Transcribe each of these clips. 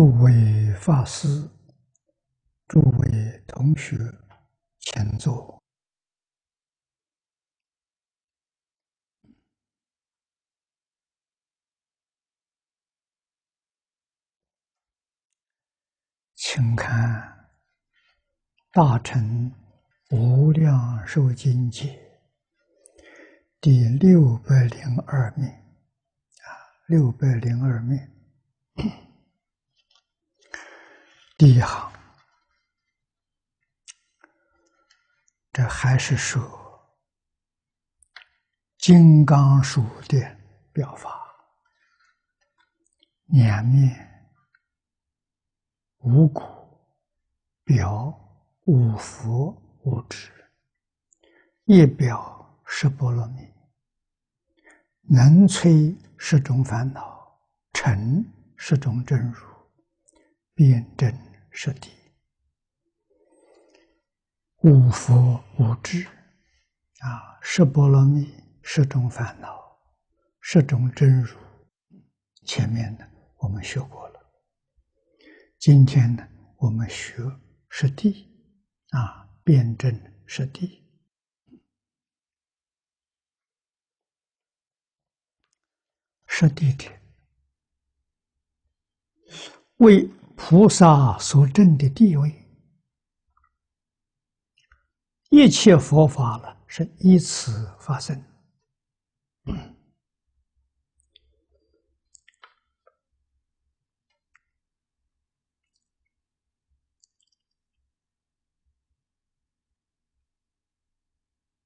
诸位法师、诸位同学，请坐，请看《大乘无量寿经解》第六百零二面，啊，六百零二面。第一行，这还是说金刚树的表法，两面五谷，表五佛五智，一表十波罗蜜，能摧十种烦恼，成十种真如，辩证。是的，无佛无智啊，十波罗蜜，十种烦恼，十种真如。前面呢，我们学过了。今天呢，我们学是地啊，辩证是地，是地的为。菩萨所证的地位，一切佛法了是依此发生。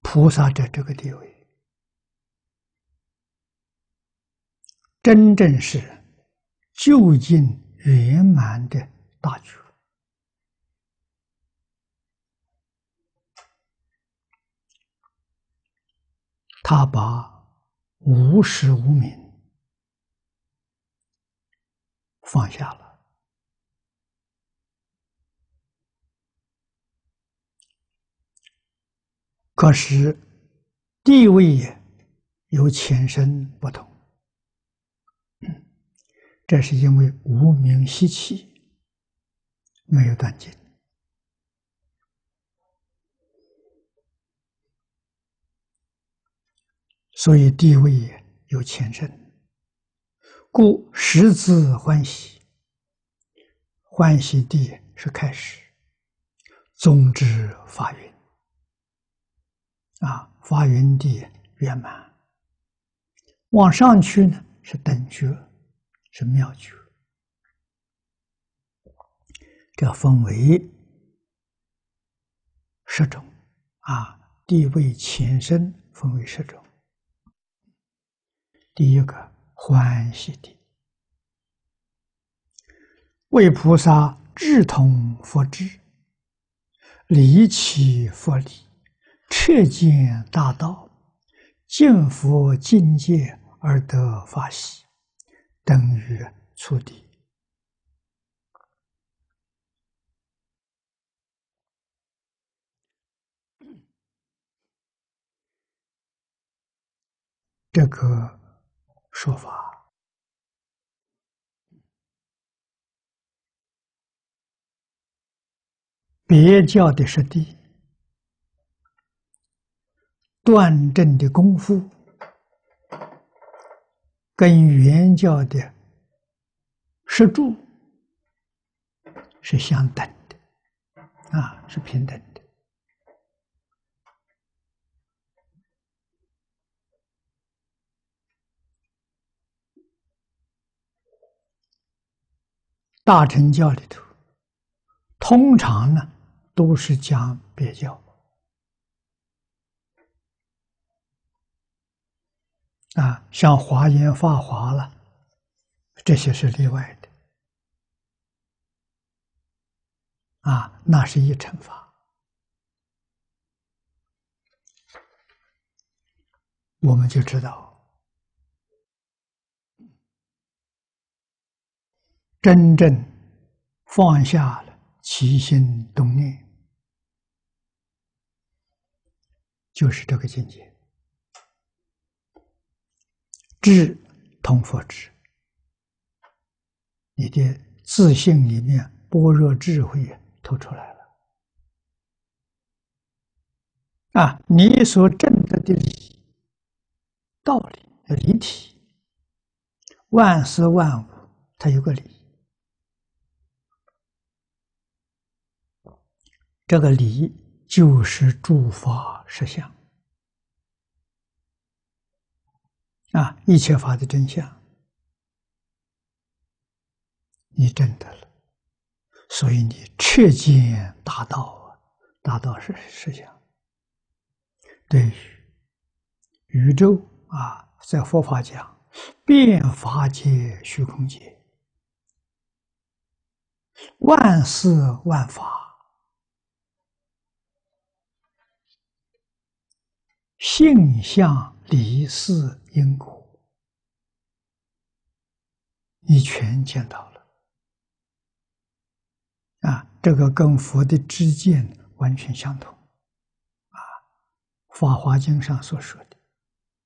菩萨的这个地位，真正是究竟。圆满的大局，他把无实无名放下了，可是地位也有前身不同。这是因为无名习气没有断尽，所以地位有前身，故十字欢喜，欢喜地是开始，宗之法云啊，法云地圆满，往上去呢是等觉。是妙觉，这分为十种啊，地位前身分为十种。第一个欢喜地，为菩萨智通佛智，离起佛理，彻见大道，见佛境界而得法喜。等于初地，这个说法，别教的是地，断正的功夫。跟原教的实住是相等的，啊，是平等的。大乘教里头，通常呢都是讲别教。啊，像华严、法华了，这些是例外的。啊，那是一乘法。我们就知道，真正放下了起心动念，就是这个境界。智通佛智，你的自信里面般若智慧透出来了。啊，你所证得的理道理理体，万事万物它有个理，这个理就是诸法实相。啊，一切法的真相，你证得了，所以你确见大道啊，大道是实相。对于宇宙啊，在佛法讲，变法界、虚空界，万事万法，性相离事。因果，你全见到了啊！这个跟佛的知见完全相同啊，《法华经》上所说的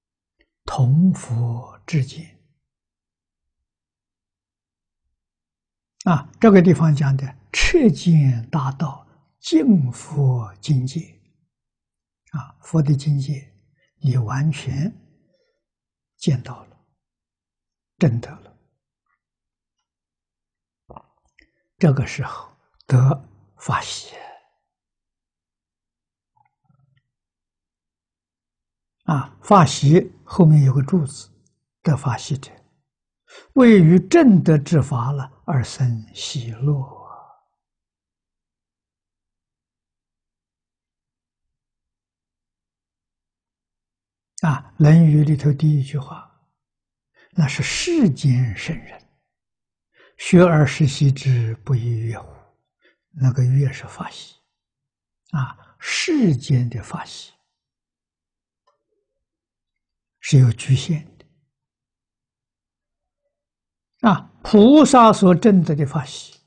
“同佛之见”啊，这个地方讲的“彻见大道，净佛境界”啊，佛的境界，你完全。见到了，真得了。这个时候得法喜啊！法喜后面有个柱子，得法喜者，位于正德之法了，而生喜乐啊，《论语》里头第一句话，那是世间圣人，学而时习之，不亦说乎？那个“乐”是法喜，啊，世间的法喜是有局限的，啊，菩萨所证得的法喜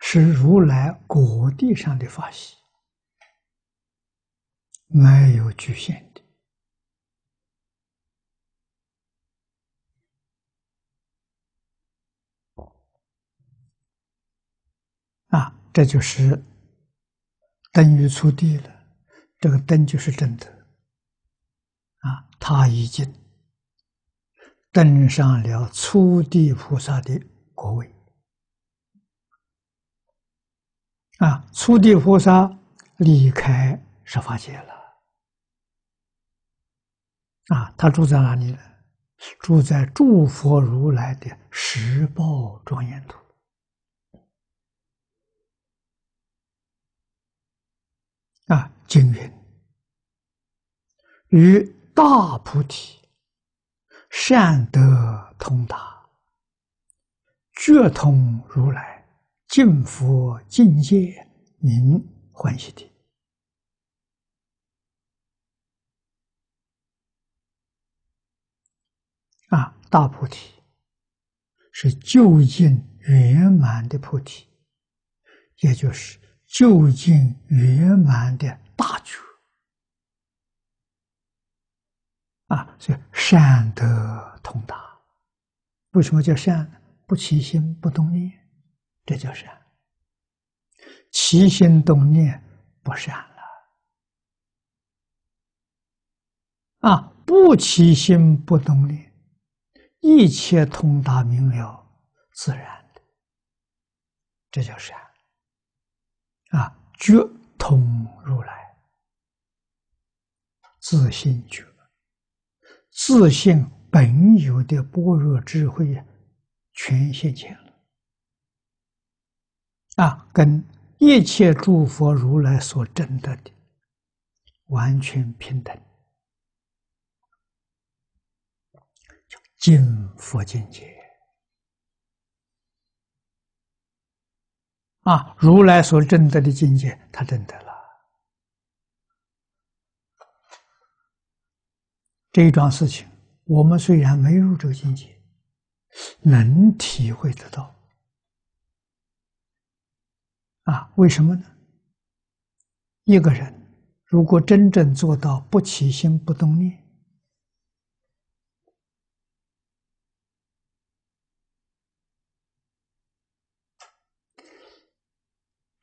是如来果地上的法喜，没有局限的。啊，这就是登于初地了。这个登就是真的。啊，他已经登上了初地菩萨的国位。啊，初地菩萨离开十法界了。啊，他住在哪里呢？住在诸佛如来的十报庄严土。啊，经云与大菩提善德通达，觉通如来净佛境界名欢喜地。啊，大菩提是究竟圆满的菩提，也就是。究竟圆满的大觉啊，所以善德通达。为什么叫善呢？不起心不动念，这叫善；起心动念不善了。啊，不起心不动念，一切通达明了，自然的，这叫善。啊，觉通如来，自信觉，自信本有的般若智慧，全现前了。啊，跟一切诸佛如来所证得的完全平等，叫净佛境界。啊，如来所证得的境界，他证得了。这一桩事情，我们虽然没入这个境界，能体会得到。啊，为什么呢？一个人如果真正做到不起心不动念，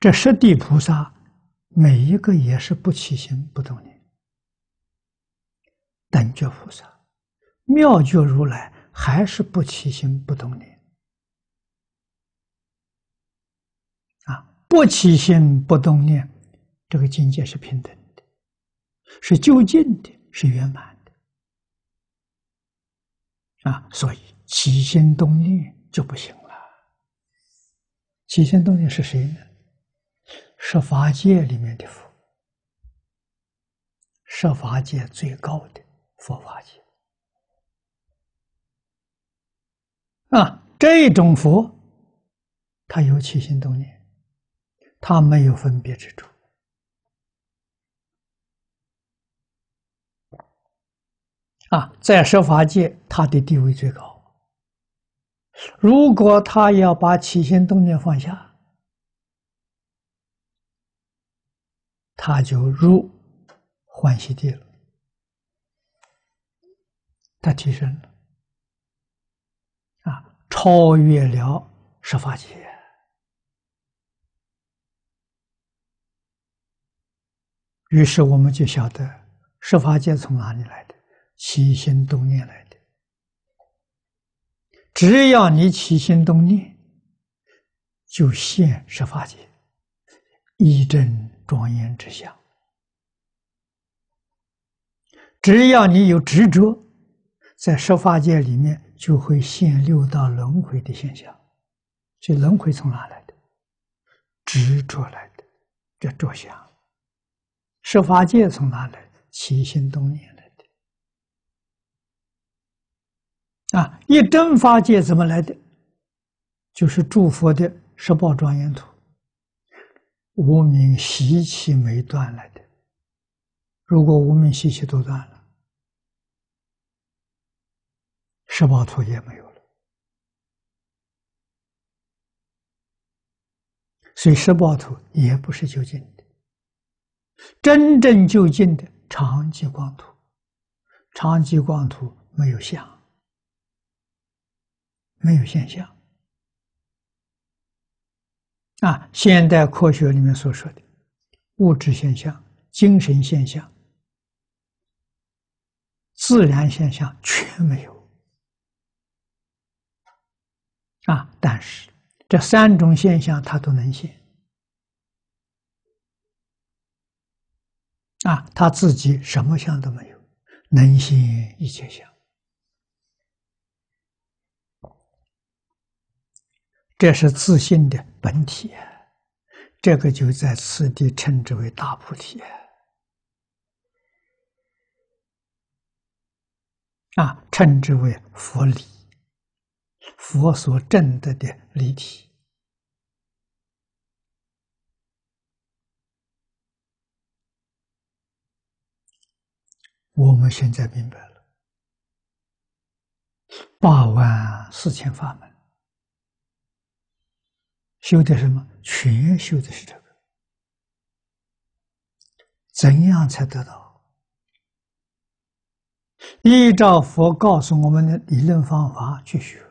这十地菩萨每一个也是不起心不动念，等觉菩萨、妙觉如来还是不起心不动念。啊，不起心不动念，这个境界是平等的，是究竟的，是圆满的。啊，所以起心动念就不行了。起心动念是谁呢？十法界里面的佛，十法界最高的佛法界啊，这种佛，他有起心动念，他没有分别之处啊，在十法界，他的地位最高。如果他要把起心动念放下，他就入欢喜地了，他提升了，啊，超越了十法界。于是我们就晓得十法界从哪里来的，起心动念来的。只要你起心动念，就现十法界，一真。庄严之相，只要你有执着，在十法界里面就会现六道轮回的现象。这轮回从哪来的？执着来的，这着相。十法界从哪来的？起心动念来的。啊，一真法界怎么来的？就是诸佛的十宝庄严图。无名习气没断来的，如果无名习气都断了，十八图也没有了。所以十八图也不是究竟的，真正究竟的长极光图，长极光图没有相，没有现象。啊，现代科学里面所说的物质现象、精神现象、自然现象全没有。啊，但是这三种现象它都能现。啊，他自己什么相都没有，能现一切相。这是自信的本体，这个就在此地称之为大菩提啊，称之为佛理，佛所证得的理体。我们现在明白了，八万四千法门。修的什么？全修的是这个。怎样才得到？依照佛告诉我们的理论方法去学，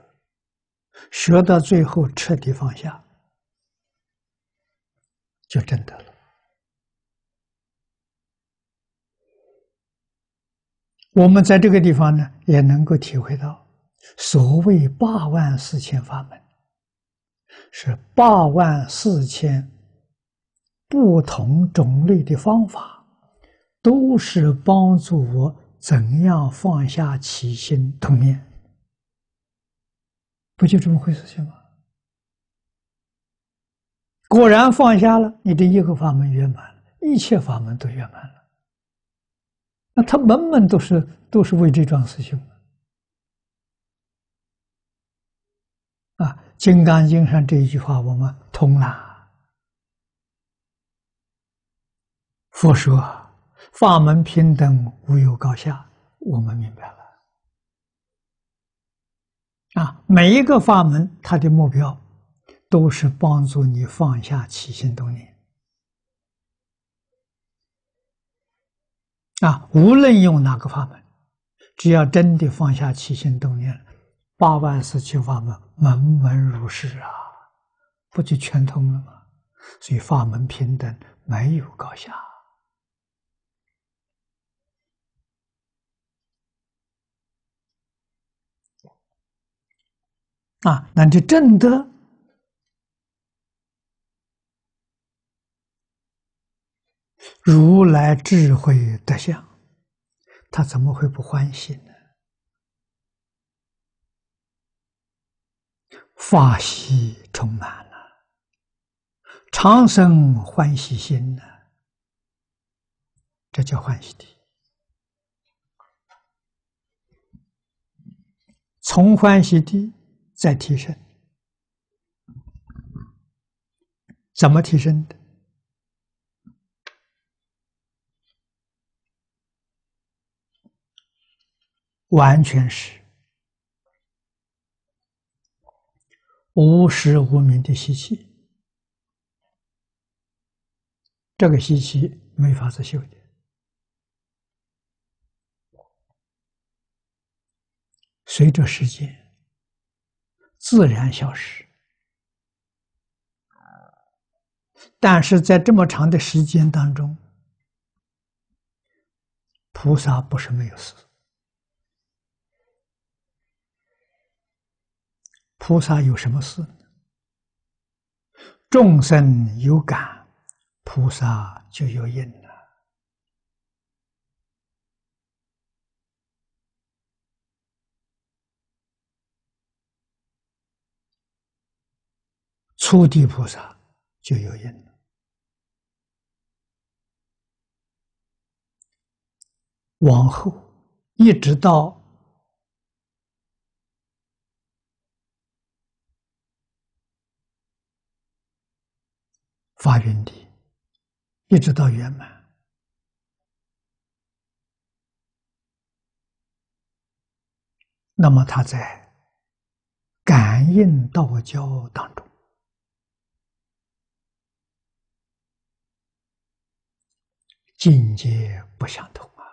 学到最后彻底放下，就真得了。我们在这个地方呢，也能够体会到所谓八万四千法门。是八万四千不同种类的方法，都是帮助我怎样放下起心动念，不就这么回事情吗？果然放下了，你的一个法门圆满了，一切法门都圆满了。那他门门都是都是为这桩事情。啊，《金刚经》上这一句话我们通了。佛说法门平等，无有高下，我们明白了。啊，每一个法门，它的目标都是帮助你放下起心动念。啊，无论用哪个法门，只要真的放下起心动念了。八万四千法门，门门如是啊，不就全通了吗？所以法门平等，没有高下啊！那就正德，如来智慧德相，他怎么会不欢喜呢？法喜充满了，长生欢喜心呢，这叫欢喜地。从欢喜地再提升，怎么提升的？完全是。无时无明的习气，这个习气没法子修的，随着时间自然消失。但是在这么长的时间当中，菩萨不是没有事。菩萨有什么事？众生有感，菩萨就有因了。初地菩萨就有因了，往后一直到。发源地，一直到圆满，那么他在感应道交当中，境界不相同啊！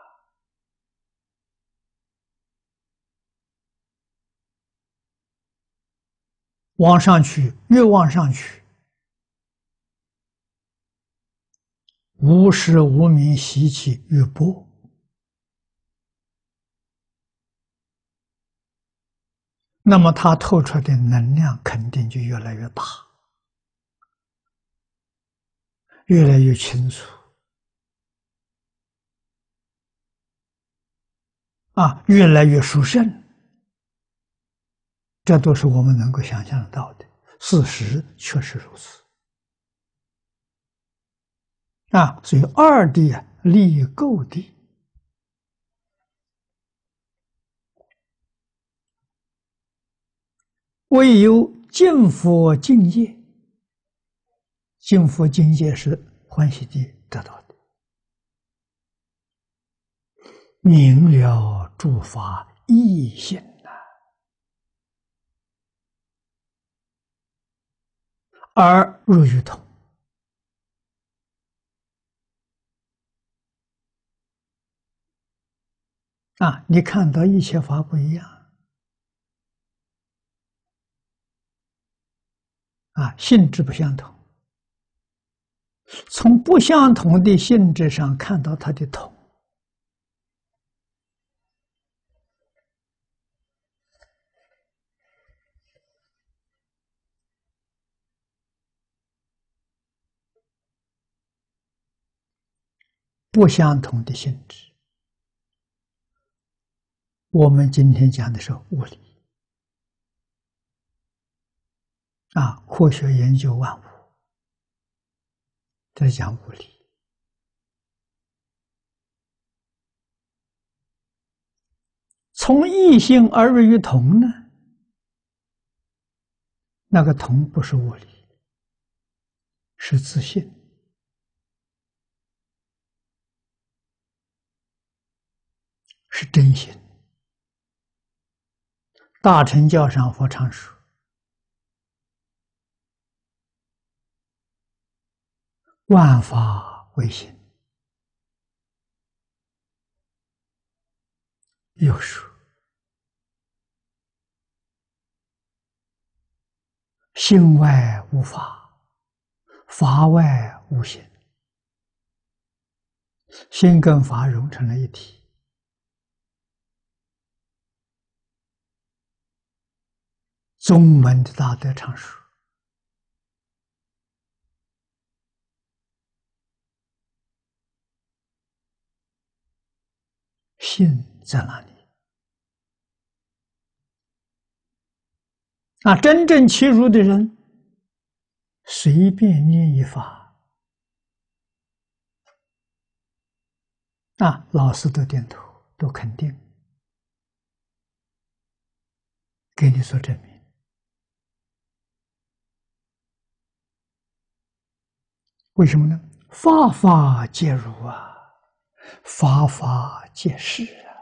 往上去，越往上去。无时无名习气越薄，那么它透出的能量肯定就越来越大，越来越清楚，啊，越来越殊胜，这都是我们能够想象得到的事实，确实如此。啊，所以二谛啊，立垢地，唯有净佛境界，净佛境界是欢喜地得到的，明了诸法异性呐，而入于同。啊，你看到一切法不一样，啊，性质不相同。从不相同的性质上看到它的同，不相同的性质。我们今天讲的是物理啊，科学研究万物，在讲物理。从异性而入于同呢？那个同不是物理，是自信，是真心。大乘教上佛常说：“万法唯心。”又说：“心外无法，法外无心，心跟法融成了一体。宗门的大德常说：“心在哪里？啊，真正切入的人。”随便念一法，啊，老师都点头，都肯定，给你做证明。为什么呢？法法皆如啊，法法皆是啊。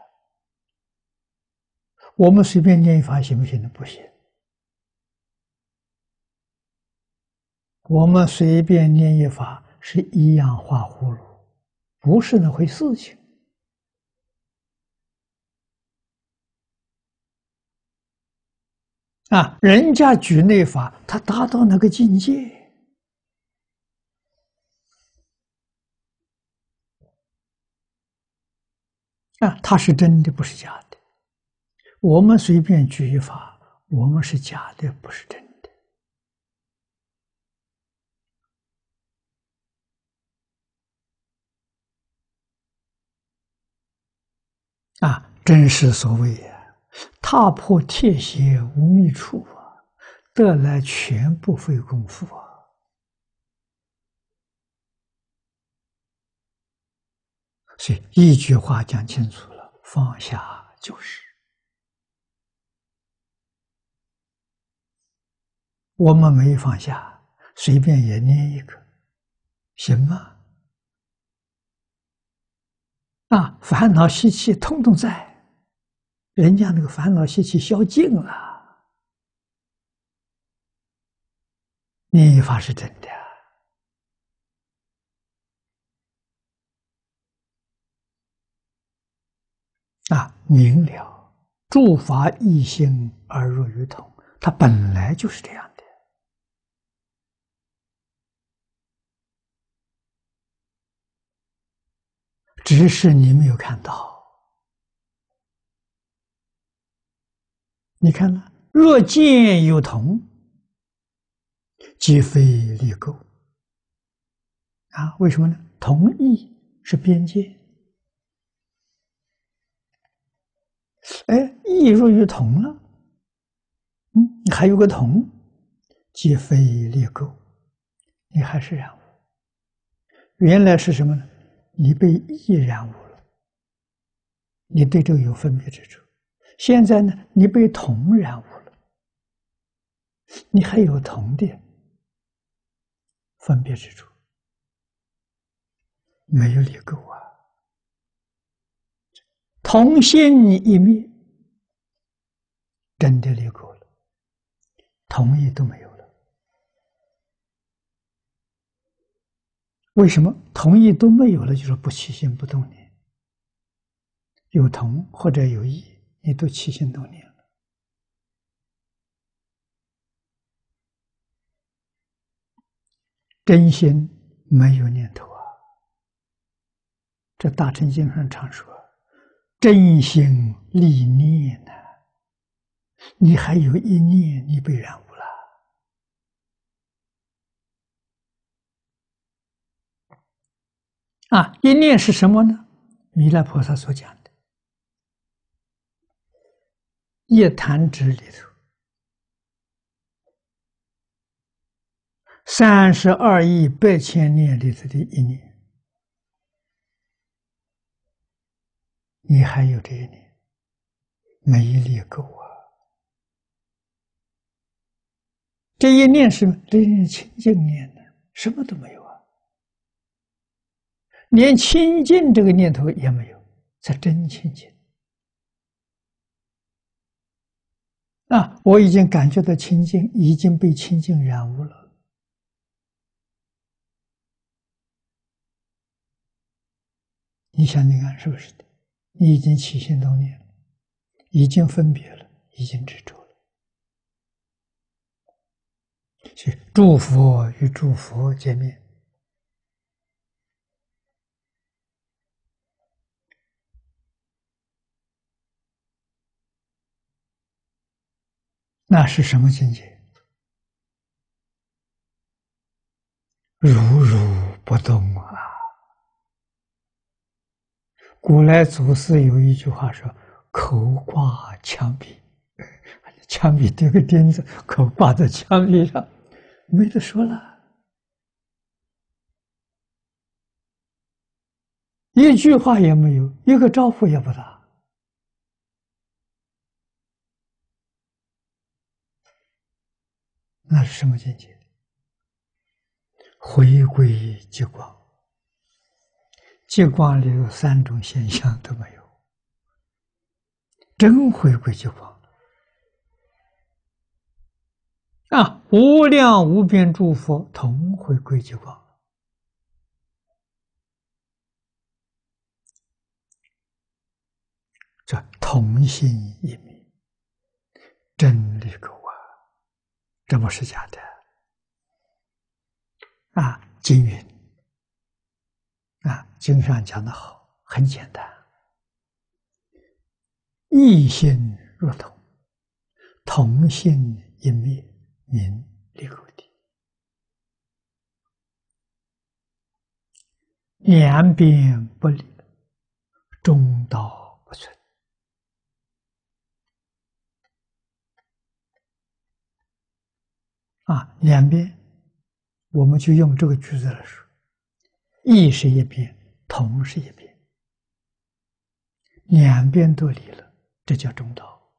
我们随便念一法行不行呢？不行。我们随便念一法是一样画葫芦，不是那回事情啊！人家举内法，他达到那个境界啊，他是真的，不是假的。我们随便举一法，我们是假的，不是真的。啊，真是所谓呀，踏破铁鞋无觅处啊，得来全不费功夫啊。所以一句话讲清楚了，放下就是。我们没放下，随便也念一个，行吗？啊，烦恼习气通通在，人家那个烦恼习气消尽了，念一法是真的啊，明了，诸法一心而入于同，它本来就是这样的。只是你没有看到，你看呢？若见有同，即非离垢。啊，为什么呢？同意是边界，哎，意入于同了，嗯，还有个同，即非离垢，你还是染物。原来是什么呢？你被意染污了，你对这个有分别之处。现在呢，你被同染污了，你还有同的分别之处，没有离垢啊。同心一灭，真的离苦了，同意都没有了。为什么同意都没有了？就是不起心不动念，有同或者有异，你都起心动念了，真心没有念头啊！这大乘经上常说：“真心立念呢，你还有一念，你被染污了。”啊，一念是什么呢？弥勒菩萨所讲的，一弹指里头，三十二亿八千年里头的一念，你还有这一念，没一力够啊！这一念是令人清净念的，什么都没有啊。连清净这个念头也没有，才真清净啊！我已经感觉到清净，已经被清净染污了。你想，你看是不是的？你已经起心动念了，已经分别了，已经执着了。去祝福与祝福见面，那是什么境界？如如不动啊！古来祖师有一句话说：“口挂墙壁，墙壁钉个钉子，口挂在墙壁上，没得说了，一句话也没有，一个招呼也不打，那是什么境界？”回归极光，极光里有三种现象都没有，真回归极光啊！无量无边诸佛同回归极光，这同心一命，真理够啊！这不是假的。啊，金云啊，经上讲的好，很简单，一心如同，同心一灭，名离垢地，两边不离，中道不存。啊，两边。我们就用这个句子来说：义是一边，同是一边，两边都离了，这叫中道。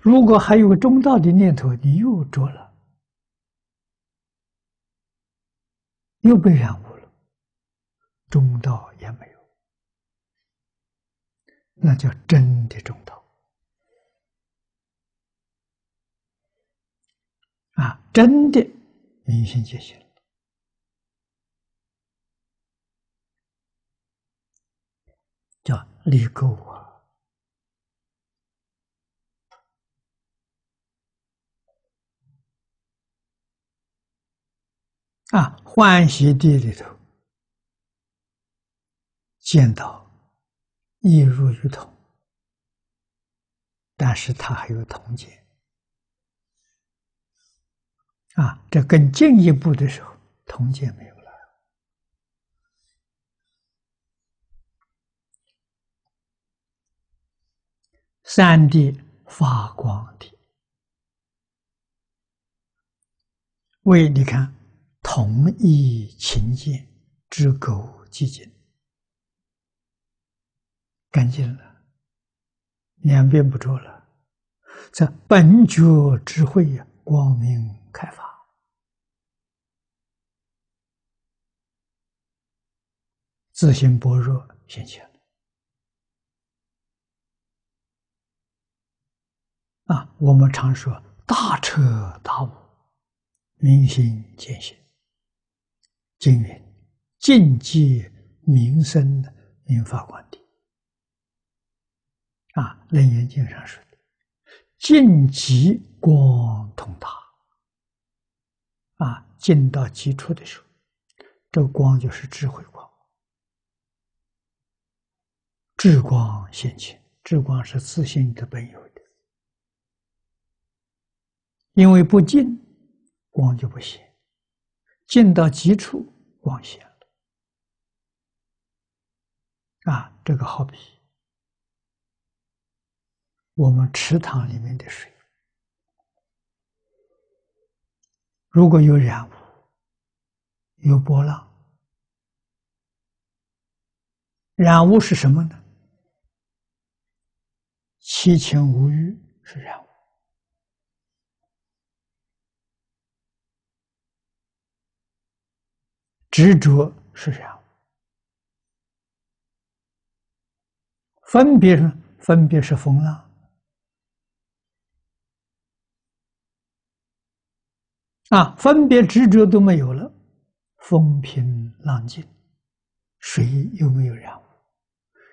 如果还有个中道的念头，你又着了，又被染污了，中道也没有，那叫真的中道。啊，真的明心见性叫离垢啊！啊，欢喜地里头见到一如于同，但是他还有同见。啊，这更进一步的时候，同见没有了。三谛发光的，为你看同一情境，知狗寂静，干净了，两边不着了，这本觉智慧呀，光明开发。自性般若现。前啊！我们常说大彻大悟，明心见性。经云：“境界明生，明法观地。”啊，《楞严经》上说的：“境极光通达。”啊，进到极处的时候，这个光就是智慧光。智光现前，智光是自信的本有，因为不进，光就不显；进到极处，光显了。啊，这个好比我们池塘里面的水，如果有染污、有波浪，染污是什么呢？七情无欲是染污，执着是染污，分别是分别是风浪啊，分别执着都没有了，风平浪静，水又没有染污，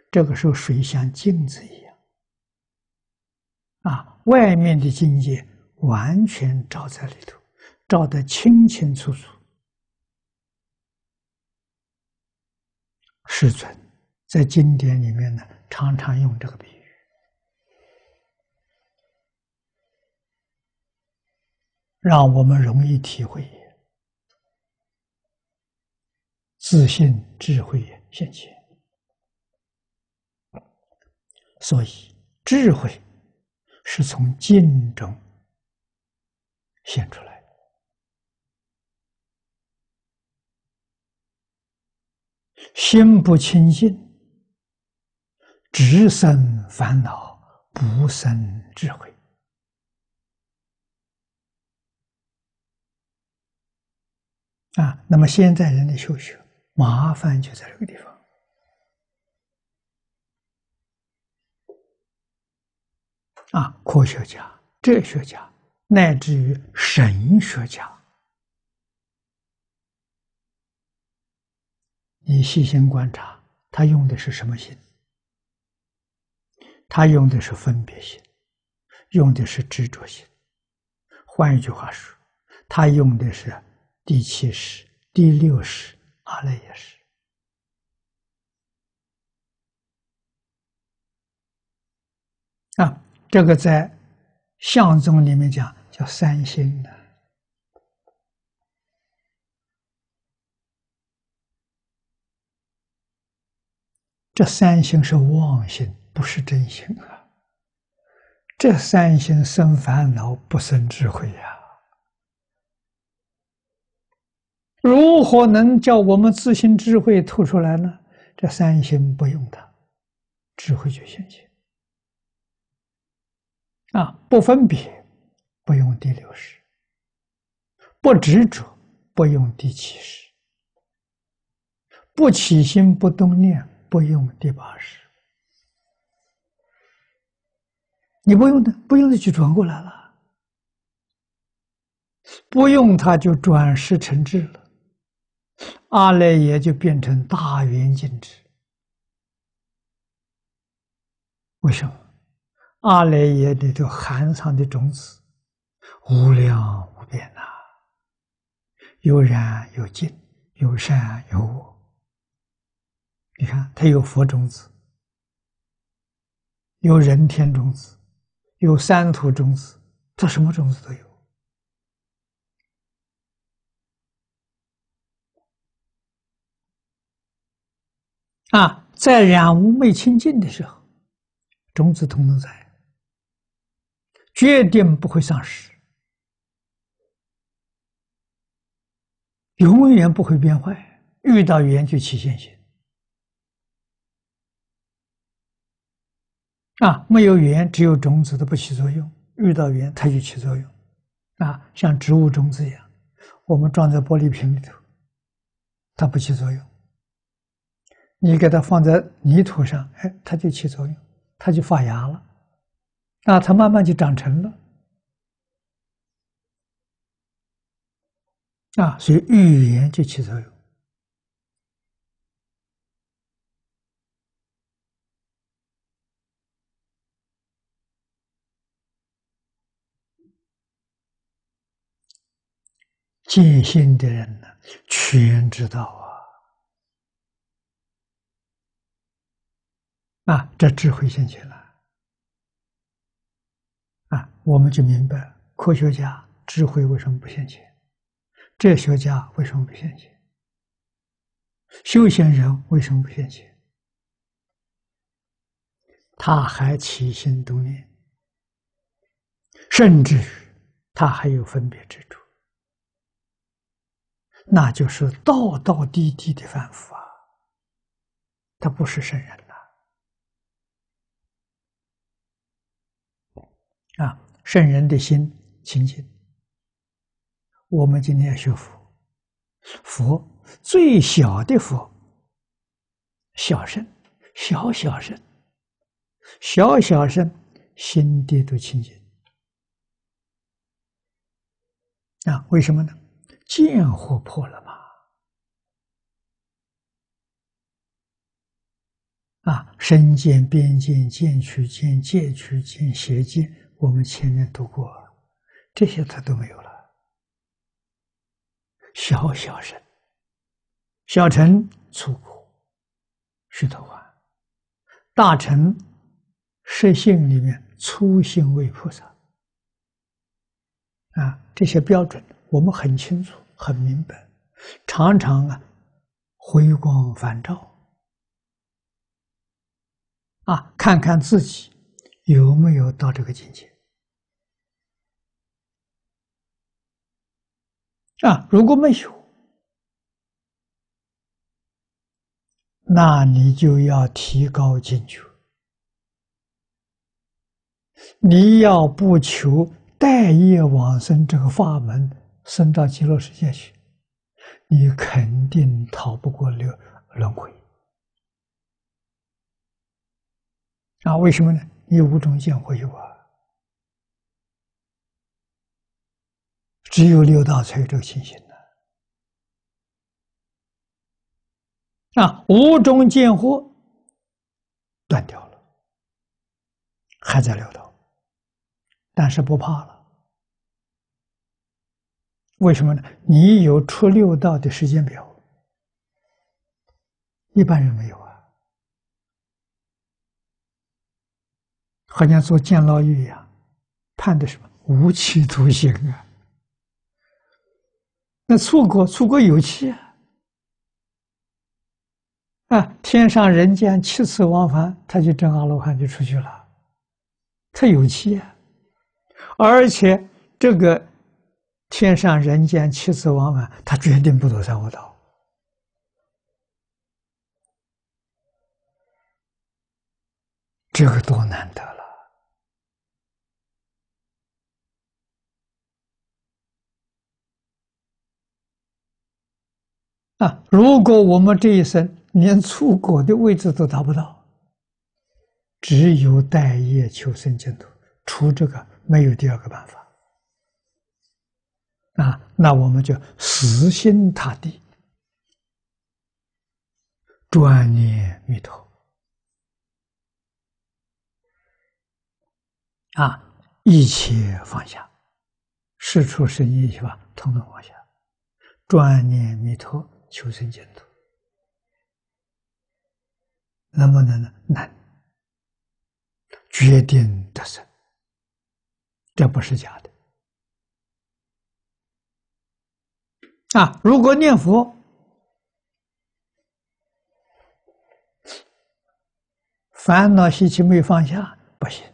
这个时候水像镜子一样。啊，外面的境界完全照在里头，照得清清楚楚。世尊在经典里面呢，常常用这个比喻，让我们容易体会。自信智慧现前，所以智慧是从静中现出来的。心不清净，只生烦恼，不生智慧。啊，那么现在人的修学。麻烦就在这个地方啊！科学家、哲学家，乃至于神学家，你细心观察，他用的是什么心？他用的是分别心，用的是执着心。换一句话说，他用的是第七识、第六识。阿赖也是啊，这个在相宗里面讲叫三心的，这三心是妄心，不是真心啊。这三心生烦恼，不生智慧呀。如何能叫我们自心智慧吐出来呢？这三心不用它，智慧就现前。啊，不分别，不用第六识；不执着，不用第七识；不起心不动念，不用第八识。你不用的，不用的就转过来了，不用它就转识成智了。阿赖耶就变成大圆镜智。为什么？阿赖耶里头含藏的种子无量无边呐，有染有净，有善有恶。你看，它有佛种子，有人天种子，有三土种子，它什么种子都有。啊，在染污未清净的时候，种子通通在，决定不会丧失，永远不会变坏。遇到缘就起现行。啊，没有缘，只有种子都不起作用；遇到缘，它就起作用。啊，像植物种子一样，我们装在玻璃瓶里头，它不起作用。你给它放在泥土上，哎，它就起作用，它就发芽了，啊，它慢慢就长成了，啊，所以语言就起作用。见性的人呢，全知道啊。啊，这智慧现前了，啊，我们就明白科学家智慧为什么不现前，哲学家为什么不现前，修行人为什么不现前？他还起心动念，甚至于他还有分别之处，那就是道道地地的凡夫啊，他不是圣人。啊，圣人的心清净。我们今天要学佛，佛最小的佛，小圣，小小圣，小小圣，心地都清净。啊，为什么呢？见惑破了吗。啊，身见、边见、见取见、戒取见、邪见。我们前面读过，这些他都没有了。小小身，小乘出国，须陀洹，大乘实性里面初心为菩萨。啊，这些标准我们很清楚、很明白，常常啊回光返照，啊，看看自己有没有到这个境界。啊，如果没有，那你就要提高境界，你要不求。待业往生这个法门，升到极乐世界去，你肯定逃不过六轮回啊！为什么呢？你无中见会有啊，只有六道才有这个情形呢。啊，无中见惑断掉了，还在六道。但是不怕了，为什么呢？你有出六道的时间表，一般人没有啊。好像做监牢狱一样，判的什么无期徒刑啊？那出国出国有期啊？啊，天上人间七次往返，他就证阿罗汉就出去了，他有期啊。而且，这个天上人间七次往返，他决定不走三恶道。这个多难得了！啊，如果我们这一生连出国的位置都达不到，只有待业求生净土，除这个。没有第二个办法啊！那我们就死心塌地，专念弥陀啊，一切放下，事出生意是吧？统统放下，专念弥陀，求生净土。能不能呢？能，决定得胜。这不是假的啊！如果念佛，烦恼习气没放下，不行。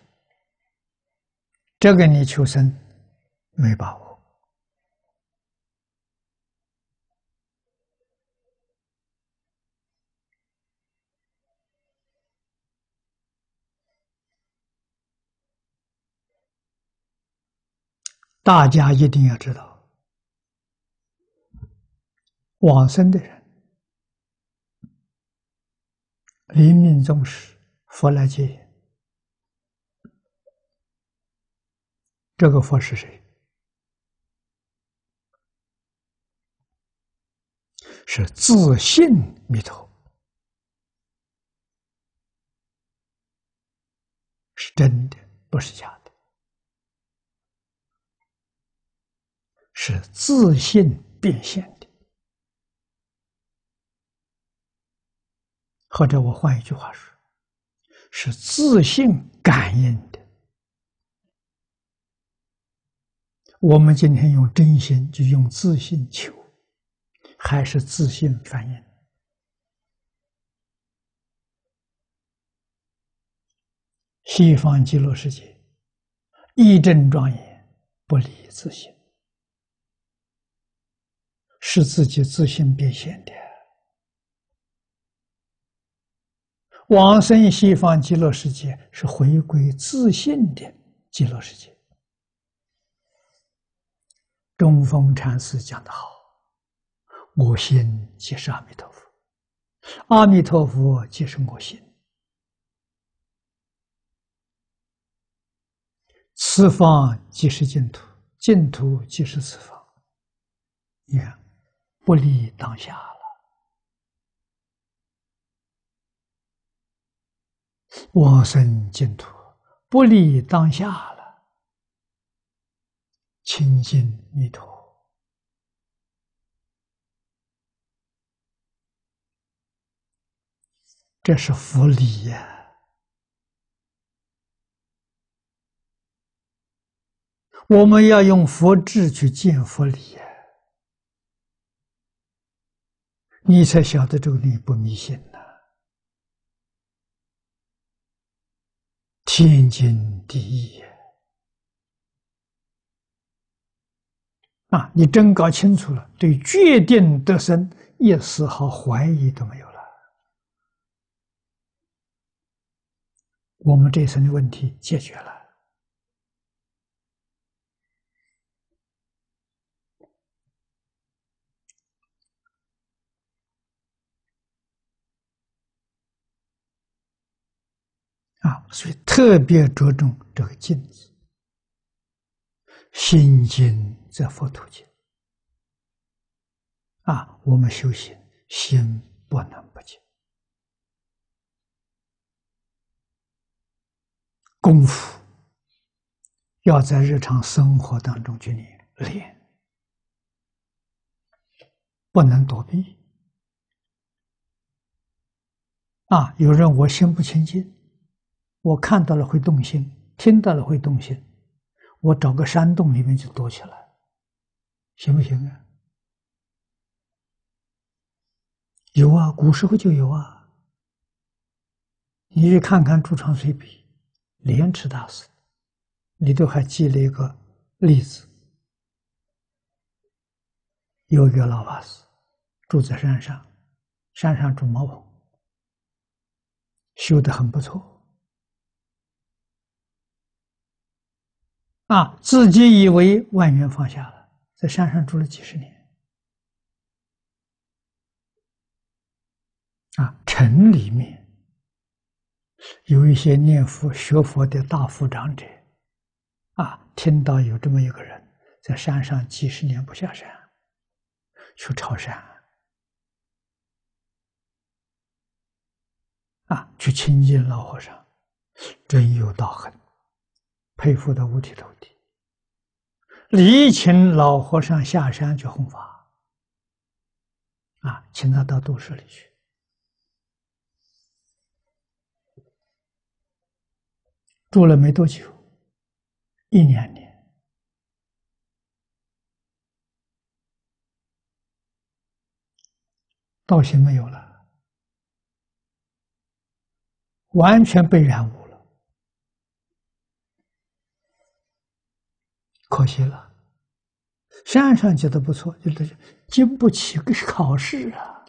这个你求生没把握。大家一定要知道，往生的人临命终时，佛来接引。这个佛是谁？是自信弥陀，是真的，不是假的。是自信变现的，或者我换一句话说，是自信感应的。我们今天用真心，就用自信求，还是自信反应？西方极乐世界，义正庄严，不离自信。是自己自信变现的。往生西方极乐世界是回归自信的极乐世界。中峰禅师讲的好：“我心即是阿弥陀佛，阿弥陀佛即是我心，此方即是净土，净土即是此方。”你看。不离当下了，往生净土，不离当下了，清净弥陀，这是佛理呀。我们要用佛智去见佛理呀，你才晓得这个理不迷信呐。天经地义啊！你真搞清楚了，对决定得生一丝毫怀疑都没有了。我们这一生的问题解决了所以特别着重这个“静”字，心静则佛土经。啊，我们修行心不能不静。功夫要在日常生活当中去练，练不能躲避。啊，有人我心不清净，我看到了会动心，听到了会动心，我找个山洞里面就躲起来，行不行啊？有啊，古时候就有啊。你去看看《朱常随笔》。莲池大师，里头还记了一个例子：有一个老法师住在山上，山上住茅棚，修的很不错，啊，自己以为万缘放下了，在山上住了几十年，啊，城里面。有一些念佛学佛的大富长者，啊，听到有这么一个人在山上几十年不下山，去朝山，啊，去亲近老和尚，真有道行，佩服的五体投地，力请老和尚下山去弘法，啊，请他到都市里去。住了没多久，一两年，道行没有了，完全被染污了，可惜了。山上觉得不错，就是经不起考试啊，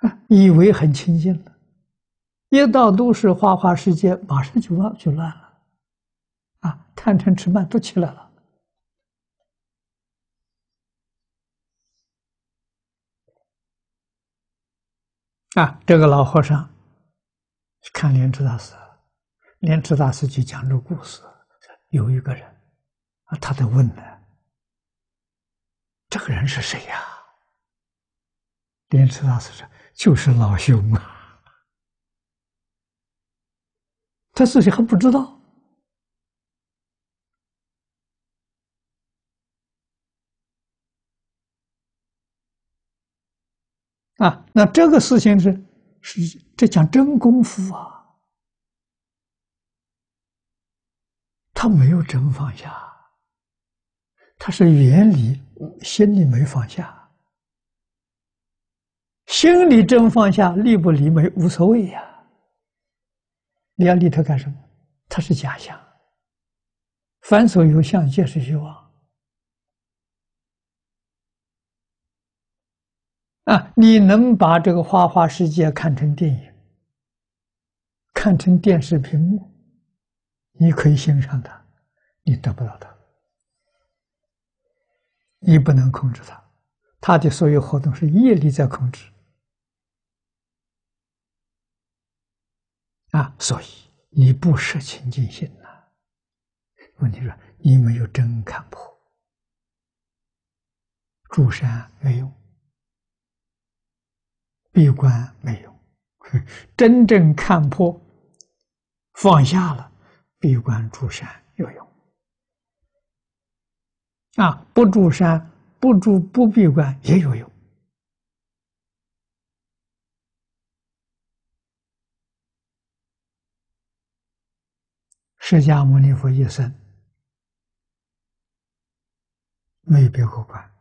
啊，以为很清净了。一到都市花花世界，马上就乱就乱了，啊，贪嗔痴慢都起来了，啊，这个老和尚看莲池大师，莲池大师就讲这个故事，有一个人，啊，他在问呢，这个人是谁呀？莲池大师说，就是老兄啊。他自己还不知道啊！那这个事情是是这讲真功夫啊，他没有真放下，他是原理心里没放下，心里真放下，离不离没无所谓呀。你要立它干什么？它是假象，凡所有相，皆是虚妄。啊，你能把这个花花世界看成电影，看成电视屏幕，你可以欣赏它，你得不到它，你不能控制它，它的所有活动是业力在控制。啊，所以你不识清净心呐？问题是，你没有真看破，住山没用，闭关没用，真正看破，放下了，闭关住山有用。啊，不住山，不住不闭关也有用。释迦牟尼佛一生没有闭过关。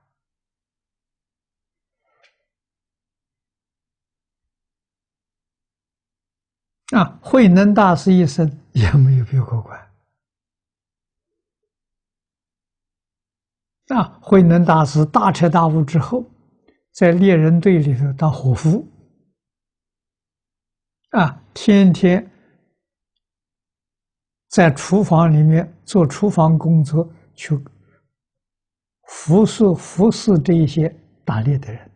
啊，慧能大师一生也没有闭过关。啊，慧能大师大彻大悟之后，在猎人队里头当伙夫，啊，天天在厨房里面做厨房工作，去服侍服侍这一些打猎的人。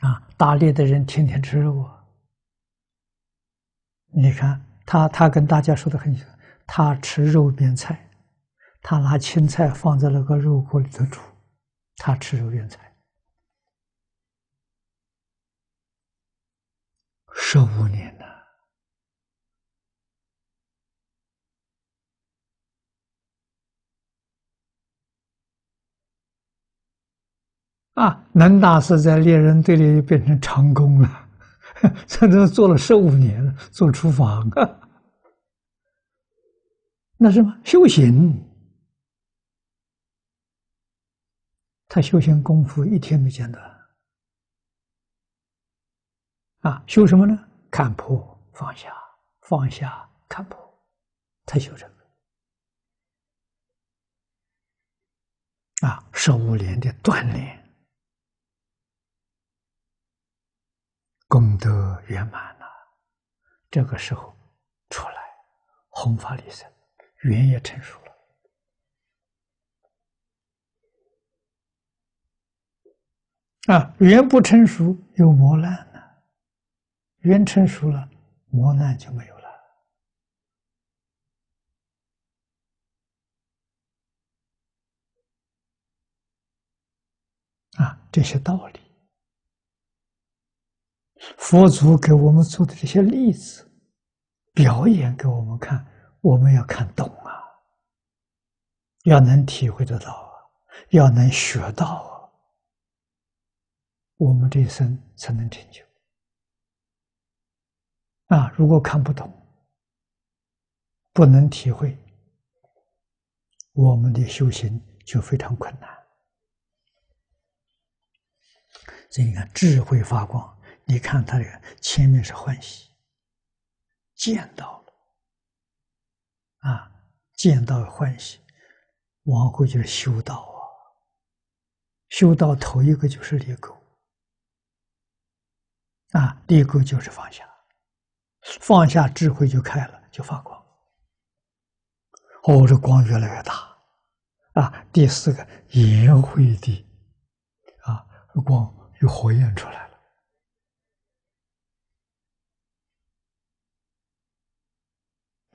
啊，打猎的人天天吃肉啊！你看他，他跟大家说的很清楚，他吃肉边菜，他拿青菜放在那个肉锅里头煮，他吃肉边菜，十五年了。啊，南大师在猎人队里变成长工了，在这做了十五年了，做厨房啊。那什么修行？他修行功夫一天没间断。啊，修什么呢？看破放下，放下看破，他修这个。啊，十五年的锻炼。功德圆满了，这个时候出来弘法利生，缘也成熟了。啊，缘不成熟有磨难呢，缘成熟了，磨难就没有了。啊，这些道理。佛祖给我们做的这些例子，表演给我们看，我们要看懂啊，要能体会得到啊，要能学到啊，我们这一生才能成就。啊，如果看不懂，不能体会，我们的修行就非常困难。所以你看，智慧发光。你看他这个前面是欢喜，见到了，啊，见到欢喜，往后就是修道啊。修道头一个就是立垢，啊，立垢就是放下，放下智慧就开了，就发光。哦，这光越来越大，啊，第四个颜慧的，啊，光又火焰出来。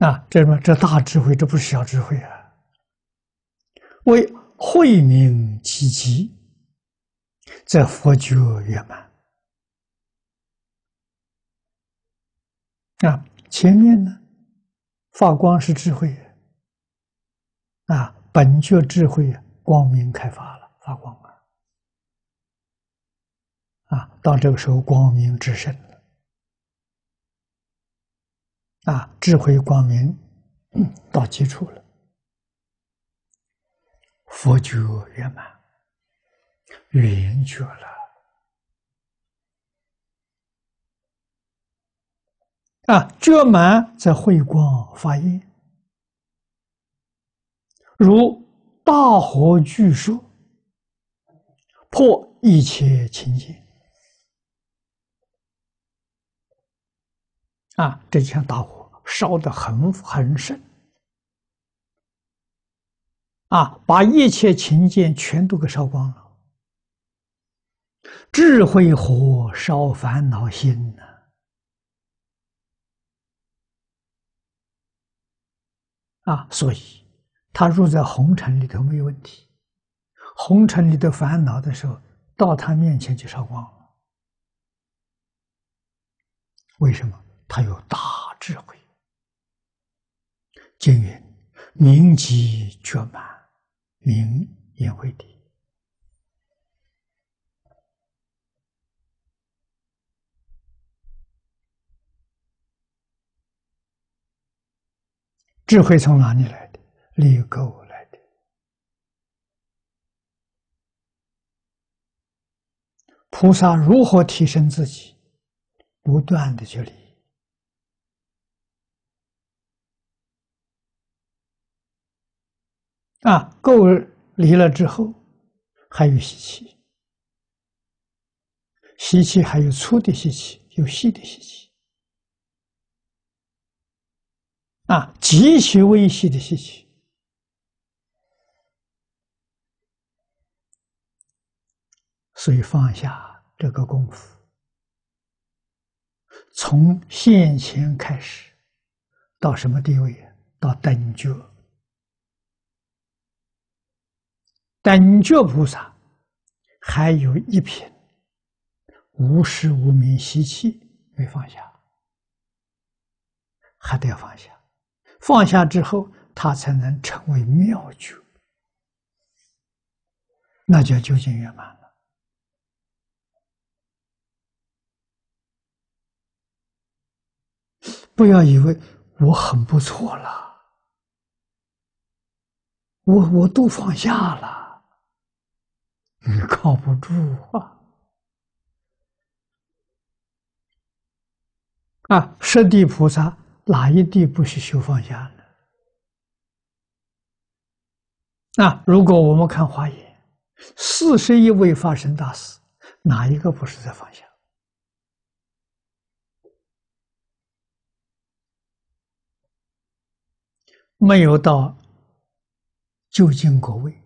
啊，这什么？这大智慧，这不是小智慧啊！为慧明其极，则佛觉圆满。啊，前面呢，发光是智慧啊，本觉智慧，光明开发了，发光了。啊，到这个时候，光明至圣。啊，智慧光明到基础了，佛就圆满，圆觉了。啊，觉满在慧光发现，如大火炬烁，破一切情境。啊，这就像大火烧得很很盛，啊，把一切情见全都给烧光了。智慧火烧烦恼心呐，啊，所以他入在红尘里头没有问题，红尘里的烦恼的时候，到他面前就烧光了。为什么？他有大智慧。经云：“明即觉满，明颜慧地。智慧从哪里来的？立垢来的。菩萨如何提升自己？不断的去理。啊，垢离了之后，还有习气，习气还有粗的习气，有细的习气。啊，极其微细的习气，所以放下这个功夫，从现前开始，到什么地位？到等觉。等觉菩萨还有一品无时无明习气没放下，还得要放下。放下之后，他才能成为妙觉，那叫究竟圆满了。不要以为我很不错了，我我都放下了，你靠不住啊！啊，十地菩萨。哪一地不是修放下呢？啊，如果我们看华严，四十一位发生大事，哪一个不是在放下？没有到究竟果位、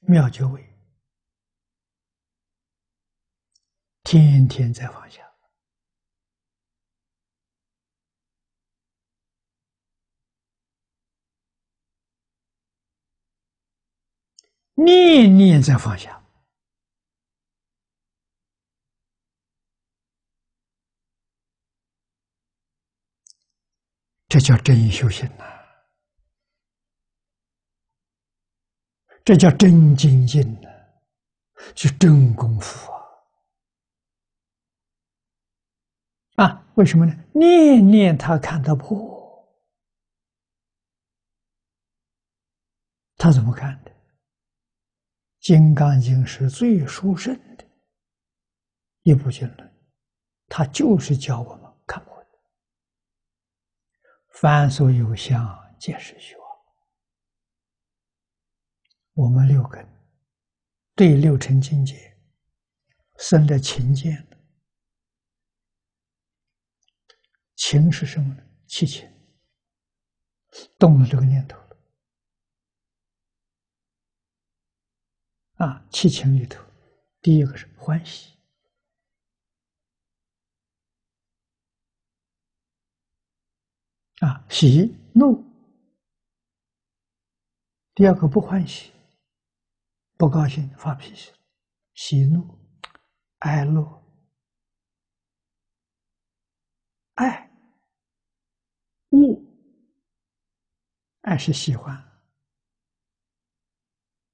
妙觉位，天天在放下。念念在放下，这叫真修行呐！这叫真精进呐！是真功夫啊！啊，为什么呢？念念他看得破，他怎么看的？《金刚经》是最殊胜的一部经论，它就是教我们看破的。凡所有相，皆是虚妄。我们六根对六尘境界生的情见，情是什么呢？七情，动了这个念头了。啊，七情里头，第一个是欢喜，啊，喜怒；第二个不欢喜，不高兴发脾气，喜怒哀乐，爱恶，爱是喜欢，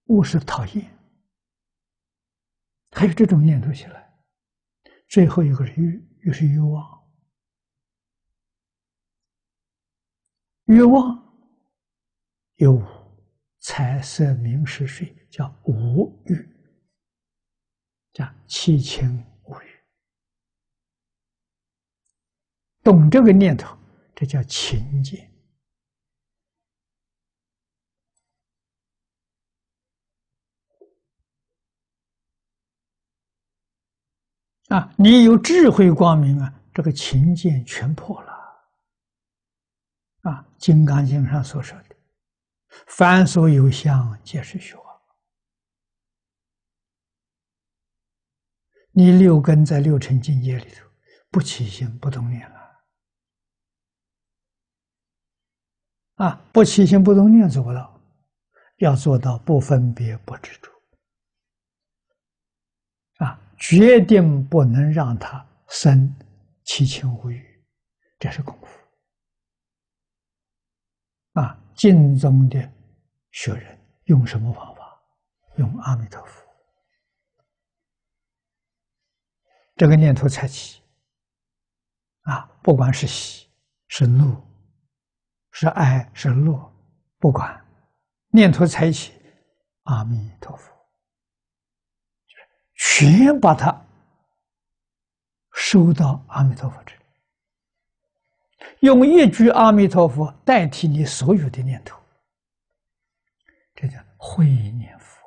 恶是讨厌。还有这种念头起来，最后一个是欲，又是欲望。欲望有五：财色名食睡，叫五欲；叫七情五欲。懂这个念头，这叫情见。啊，你有智慧光明啊，这个情见全破了。啊，《金刚经》上所说的“凡所有相，皆是虚妄”。你六根在六尘境界里头不起心不动念了。啊，不起心不动念做不到，要做到不分别不执着。决定不能让他生七情五欲，这是功夫啊！净宗的学人用什么方法？用阿弥陀佛。这个念头才起啊，不管是喜是怒，是爱是乐，不管念头才起，阿弥陀佛，全把它收到阿弥陀佛这里，用一句阿弥陀佛代替你所有的念头，这叫会念佛。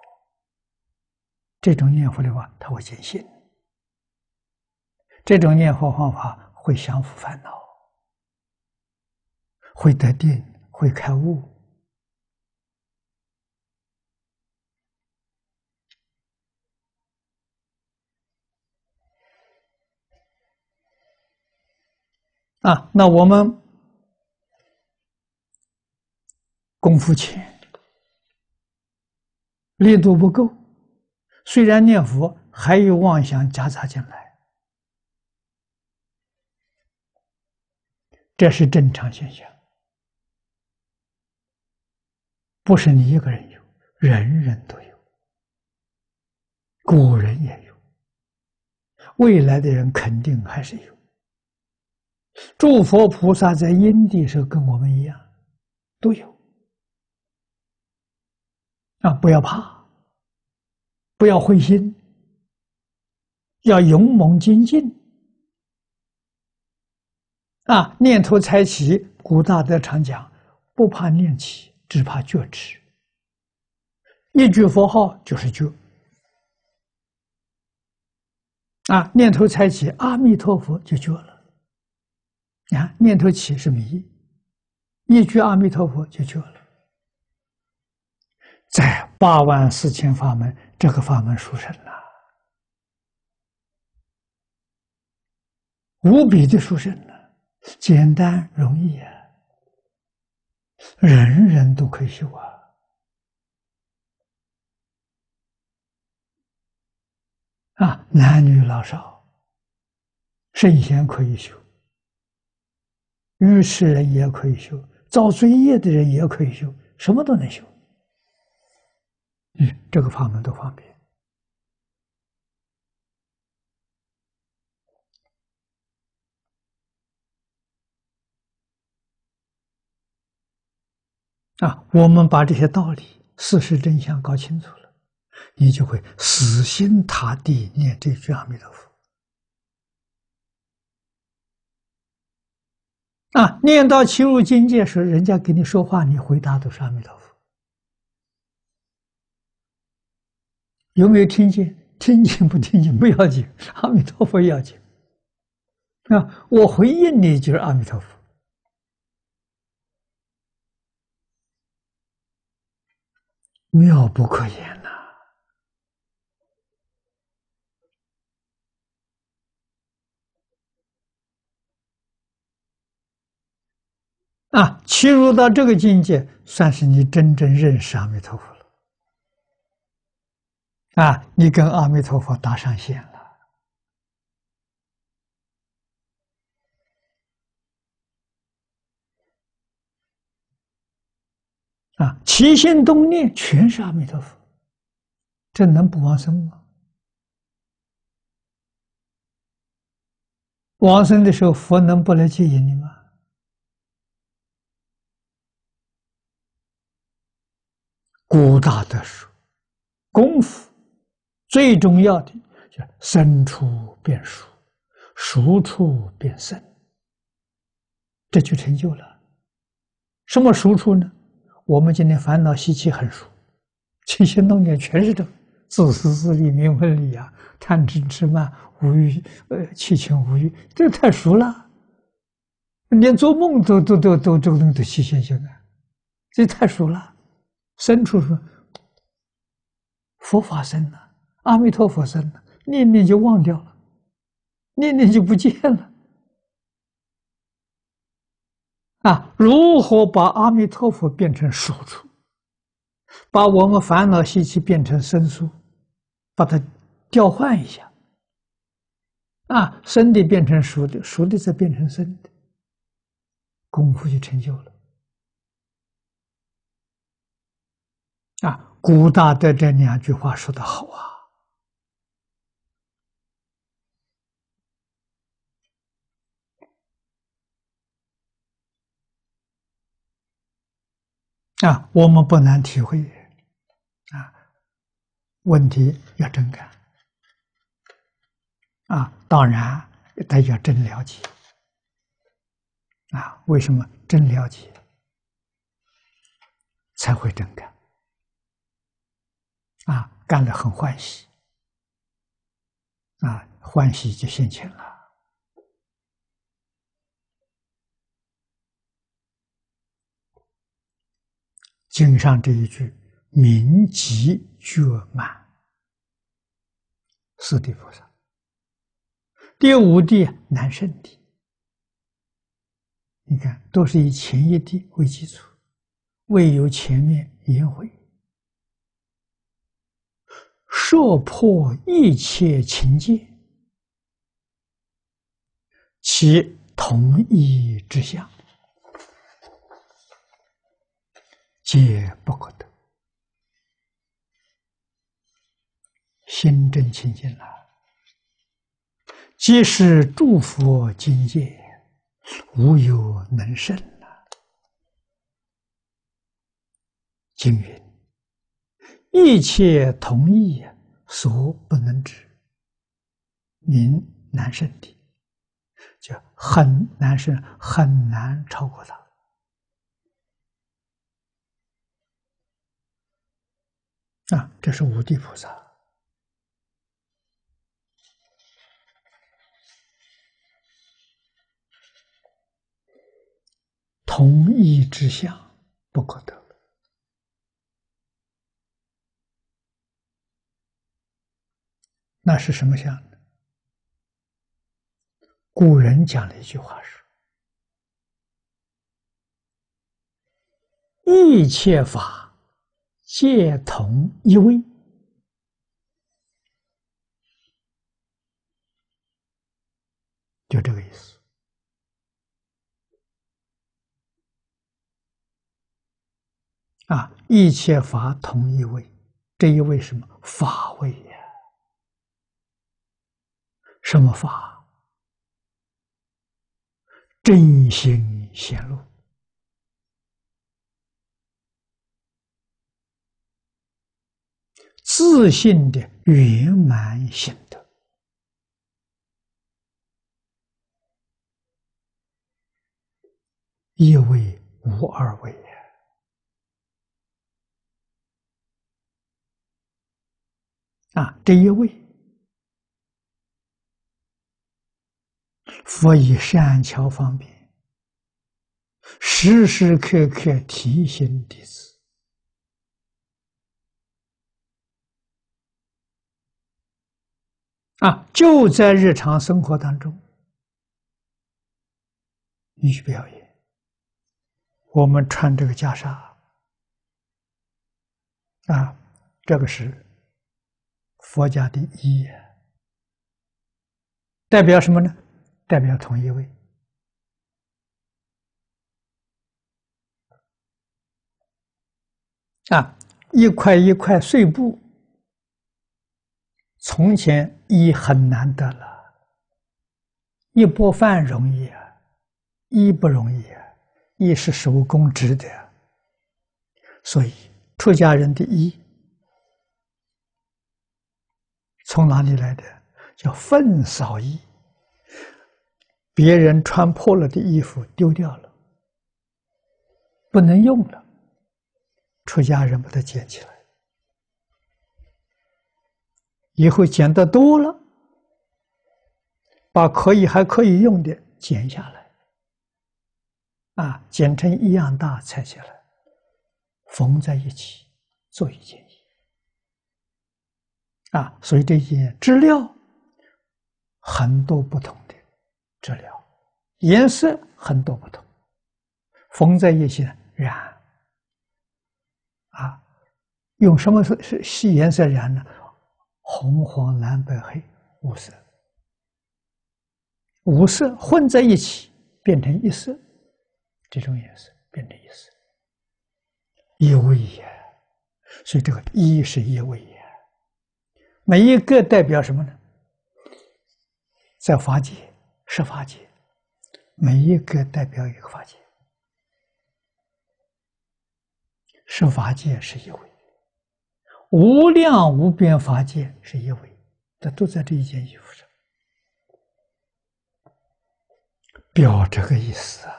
这种念佛的话，他会见性。这种念佛方法会降伏烦恼，会得定，会开悟。啊，那我们功夫浅，力度不够，虽然念佛，还有妄想夹杂进来。这是正常现象，不是你一个人有，人人都有，古人也有，未来的人肯定还是有。诸佛菩萨在因地时候跟我们一样，都有啊！不要怕，不要灰心，要勇猛精进。啊，念头才起，古大德常讲，不怕念起，只怕觉迟。一句佛号就是觉。啊，念头才起，阿弥陀佛就觉了。啊，念头起是迷，一句阿弥陀佛就救了。在八万四千法门，这个法门殊胜了，无比的殊胜了。简单容易啊，人人都可以修啊！啊，男女老少，圣贤可以修，愚痴人也可以修，造罪业的人也可以修，什么都能修。嗯，这个法门都方便。啊，我们把这些道理、事实真相搞清楚了，你就会死心塌地念这句阿弥陀佛。啊，念到起入境界时，人家给你说话，你回答都是阿弥陀佛。有没有听见？听见不听见不要紧，阿弥陀佛要紧。啊，我回应你就是阿弥陀佛。妙不可言呐！啊，侵入到这个境界，算是你真正认识阿弥陀佛了。啊，你跟阿弥陀佛搭上线了。啊，起心动念全是阿弥陀佛，这能不往生吗？往生的时候，佛能不来接引你吗？古大的书，功夫最重要的叫生处变熟，熟处变生，这就成就了。什么熟处呢？我们今天烦恼习气很熟，起心动念全是这自私自利、名闻利养、贪嗔痴慢、无欲呃七情五欲，这太熟了，连做梦都都都都这个东西都起现行啊，这太熟了。生处说佛法生了，阿弥陀佛生了，念念就忘掉了，念念就不见了。啊，如何把阿弥陀佛变成熟处，把我们烦恼习气变成生疏，把它调换一下。啊，生的变成熟的，熟的再变成生的，功夫就成就了。啊，古大德这两句话说的好啊！啊，我们不难体会啊，问题要真干啊，当然得要真了解啊。为什么真了解才会真干？啊，干了很欢喜，啊，欢喜就现前了。经上这一句“明极觉满”，四地菩萨，第五地难胜地。你看，都是以前一地为基础，未有前面言会。说破一切情界，其同一之相，皆不可得。心正清净了，即是诸佛境界，无有能胜了。经云。一切同意，所不能知，名难胜的，就很难胜，很难超过他。啊，这是五地菩萨，同一之相不可得。那是什么相呢？古人讲了一句话说：“一切法皆同一位。”就这个意思。啊，一切法同一位，这一位什么法位呀？什么法？真心显露，自信的圆满心得，一位无二位呀！啊，这一位。佛以善巧方便，时时刻刻提醒弟子啊！就在日常生活当中，你去表演。我们穿这个袈裟啊，这个是佛家的衣，代表什么呢？代表同一位啊，一块一块碎布，从前衣很难得了，一钵饭容易啊，衣不容易啊，衣是手工织的，所以出家人的衣从哪里来的？叫粪扫衣。别人穿破了的衣服丢掉了，不能用了。出家人把它捡起来，以后捡的多了，把可以还可以用的剪下来，啊，剪成一样大，拆下来，缝在一起做一件衣。啊，所以这些织料很多不同的。治疗。颜色很多不同，缝在一起染啊，用什么是是细颜色染呢？红黄蓝白黑。五色，五色混在一起变成一色，这种颜色变成一色，有也。所以这个一是一位也，每一个代表什么呢？在法界是法界，每一个代表一个法界，是法界是一位，无量无边法界是一位，这都在这一件衣服上，表这个意思啊！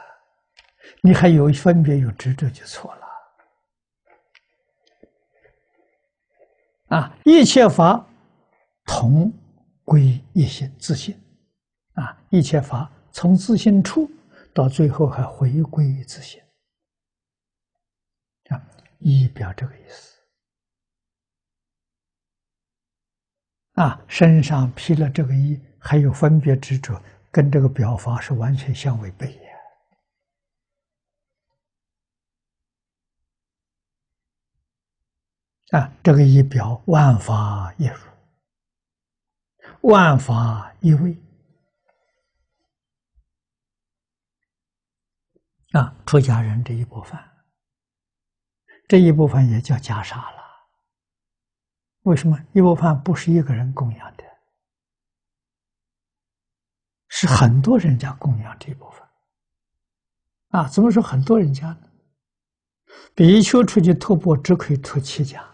你还有分别有执着就错了啊！一切法同归一心自信。一切法从自信出，到最后还回归自信。啊，一表这个意思。啊，身上披了这个衣，还有分别执着，跟这个表法是完全相违背呀。啊，这个一表万法一如，万法一味。啊，出家人这一部分，这一部分也叫袈裟了。为什么一部分不是一个人供养的，是很多人家供养这一部分？啊，怎么说很多人家呢？比丘出去托钵只可以托七家，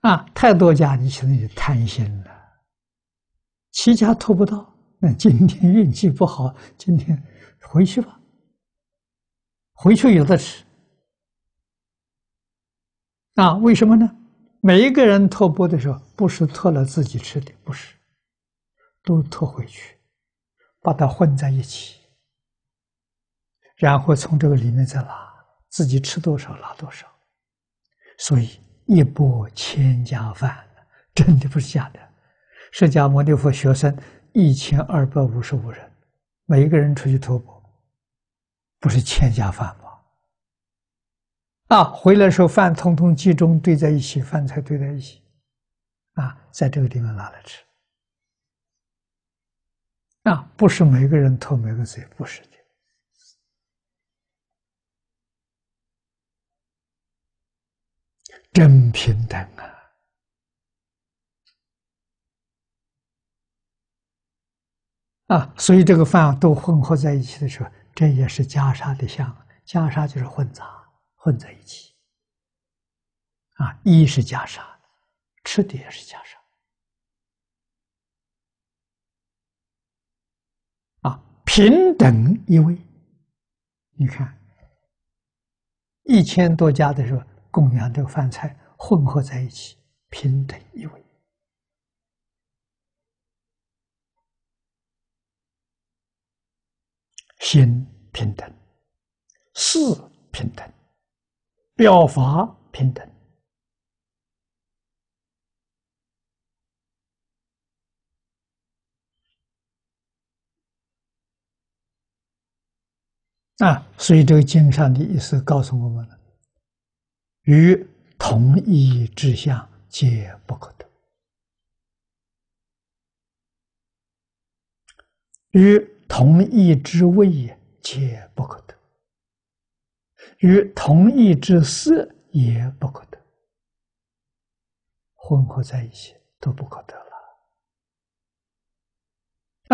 啊，太多家你现在就贪心了，七家托不到。那今天运气不好，今天回去吧。回去有的吃啊？为什么呢？每一个人托钵的时候，不是托了自己吃的，不是，都托回去，把它混在一起，然后从这个里面再拿，自己吃多少拿多少。所以一钵千家饭，真的不是假的。释迦牟尼佛学生。一千二百五十五人，每一个人出去托钵，不是千家饭吗？啊，回来时候饭通通集中堆在一起，饭菜堆在一起，啊，在这个地方拿来吃。啊，不是每个人偷每个嘴，不是的，真平等啊！啊，所以这个饭都混合在一起的时候，这也是袈裟的相。袈裟就是混杂，混在一起。啊，衣是袈裟，吃的也是袈裟。啊，平等一位。你看，一千多家的时候供养这个饭菜混合在一起，平等一位。心平等，事平等，表法平等啊！所以这个经上的意思告诉我们了：与同一志向，皆不可得；与同一之位也，皆不可得；与同一之色也不可得，混合在一起都不可得了。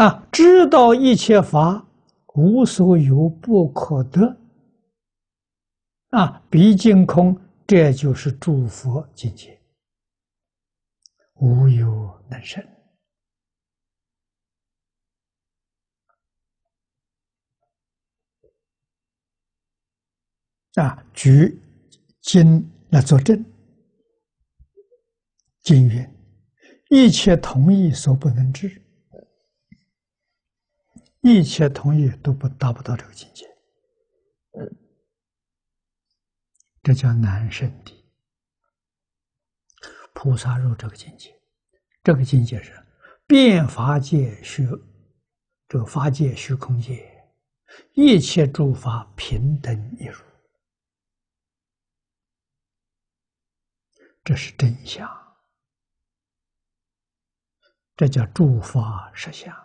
啊，知道一切法无所有不可得，啊，毕竟空，这就是诸佛境界，无有能生。啊，举经来作证。经云：“一切同意所不能知，一切同意都不达不到这个境界。”这叫难胜的。菩萨入这个境界，这个境界是变法界虚，这个法界虚空界，一切诸法平等一如。这是真相，这叫诸法实相。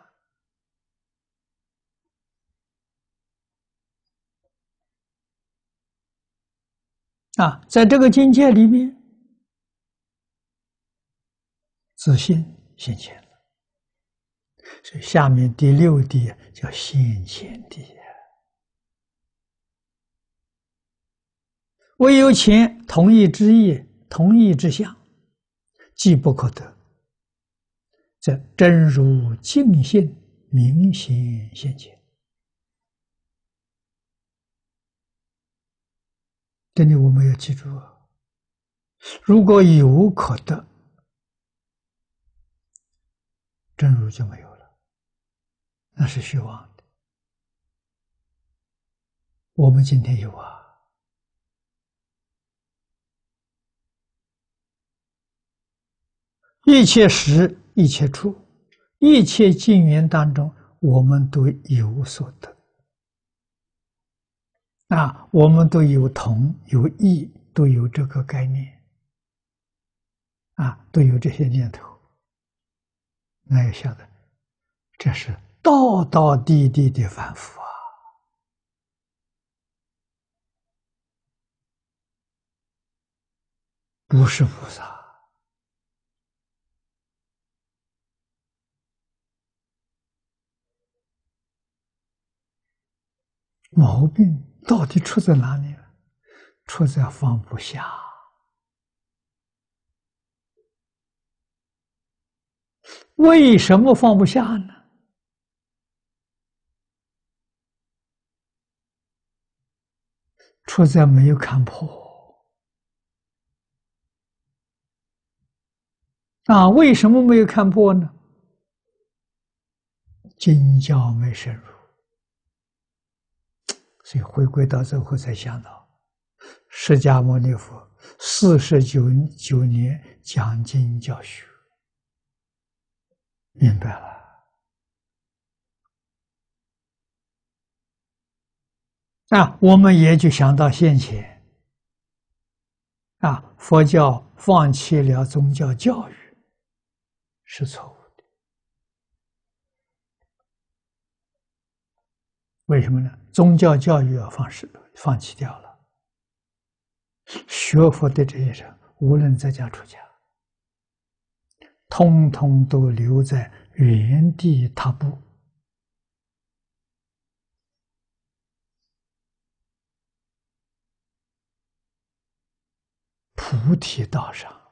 啊，在这个境界里面，自信现前了。所以下面第六地叫现前地。唯有前同意之意，同一之相，既不可得，则真如净性明显现前。这里我们要记住啊！如果有可得，真如就没有了，那是虚妄的。我们今天有啊。一切时，一切处，一切境缘当中，我们都有所得。啊，我们都有同有异，都有这个概念。啊，都有这些念头。那要晓得，这是道道地地的反复啊，不是菩萨。毛病到底出在哪里？出在放不下。为什么放不下呢？出在没有看破。啊，为什么没有看破呢？经教没深入。所以回归到最后才想到，释迦牟尼佛四十九九年讲经教学，明白了。那我们也就想到现前，啊，佛教放弃了宗教教育，是错误的。为什么呢？宗教教育要放失、放弃掉了。学佛的这些人，无论在家出家，通通都留在原地踏步，菩提道上。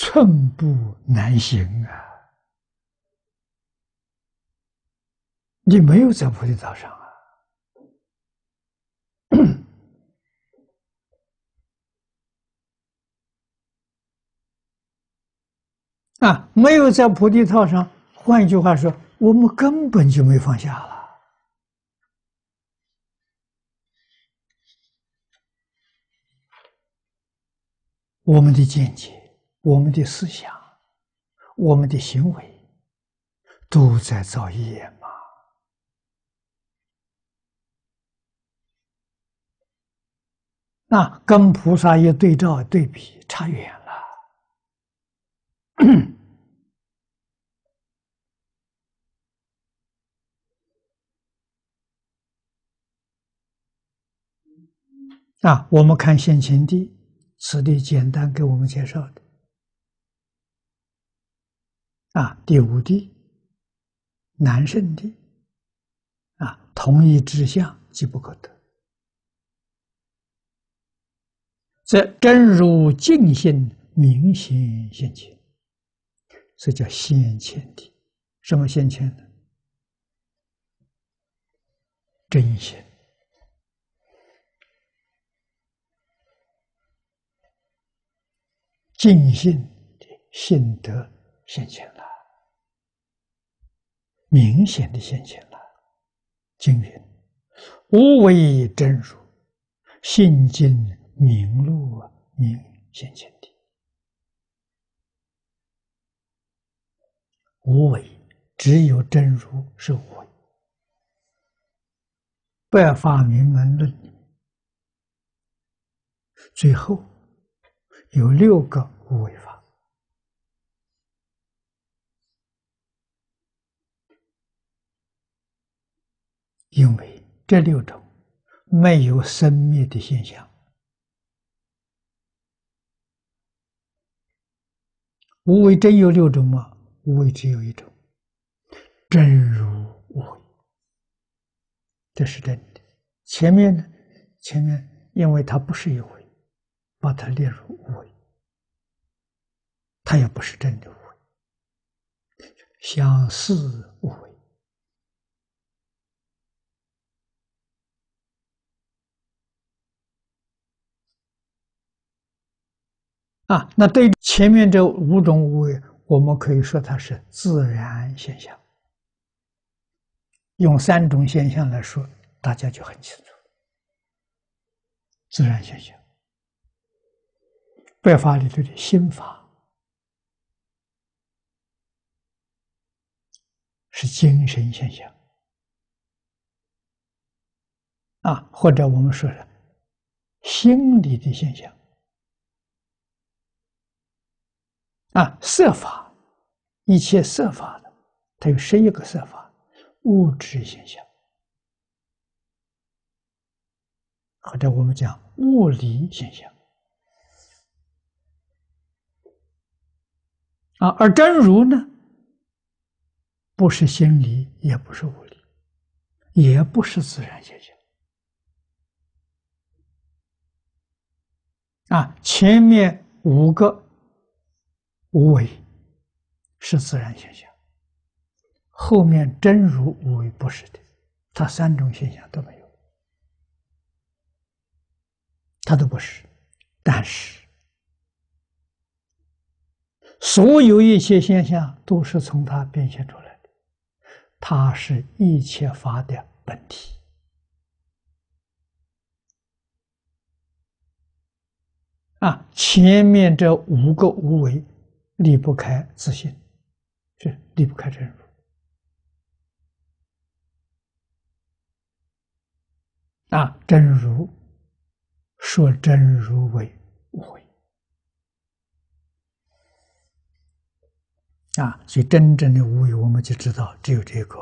寸步难行啊！你没有在菩提道上啊！啊，没有在菩提道上。换一句话说，我们根本就没放下了。我们的见解。我们的思想，我们的行为，都在造业嘛？那跟菩萨一对照对比，差远了。啊，我们看现前地，此地简单给我们介绍的。啊，第五地，难胜地，啊，同一之相，即不可得。这真如净性明心现前，这叫先前地。什么先前呢？真心、净性的性德现前了。明显的现前了，经云：“无为真如，心经明路明现前的。无为，只有真如是无为。百法明门论最后有六个无为法。”因为这六种没有生灭的现象。无为真有六种吗？无为只有一种，真如无为，这是真的。前面呢？前面因为它不是有为，把它列入无为，它也不是真的无为，相似无为。啊，那对前面这五种无为，我们可以说它是自然现象。用三种现象来说，大家就很清楚。自然现象，白法里头的心法是精神现象啊，或者我们说是心理的现象。啊，色法，一切色法的，它有十一个色法，物质现象，或者我们讲物理现象。啊，而真如呢，不是心理，也不是物理，也不是自然现象。啊，前面五个。无为是自然现象，后面真如无为不是的，它三种现象都没有，它都不是。但是，所有一切现象都是从它变现出来的，它是一切法的本体。啊，前面这五个无为。离不开自信，是离不开真如啊！真如说真如为无为啊，所以真正的无为，我们就知道只有这个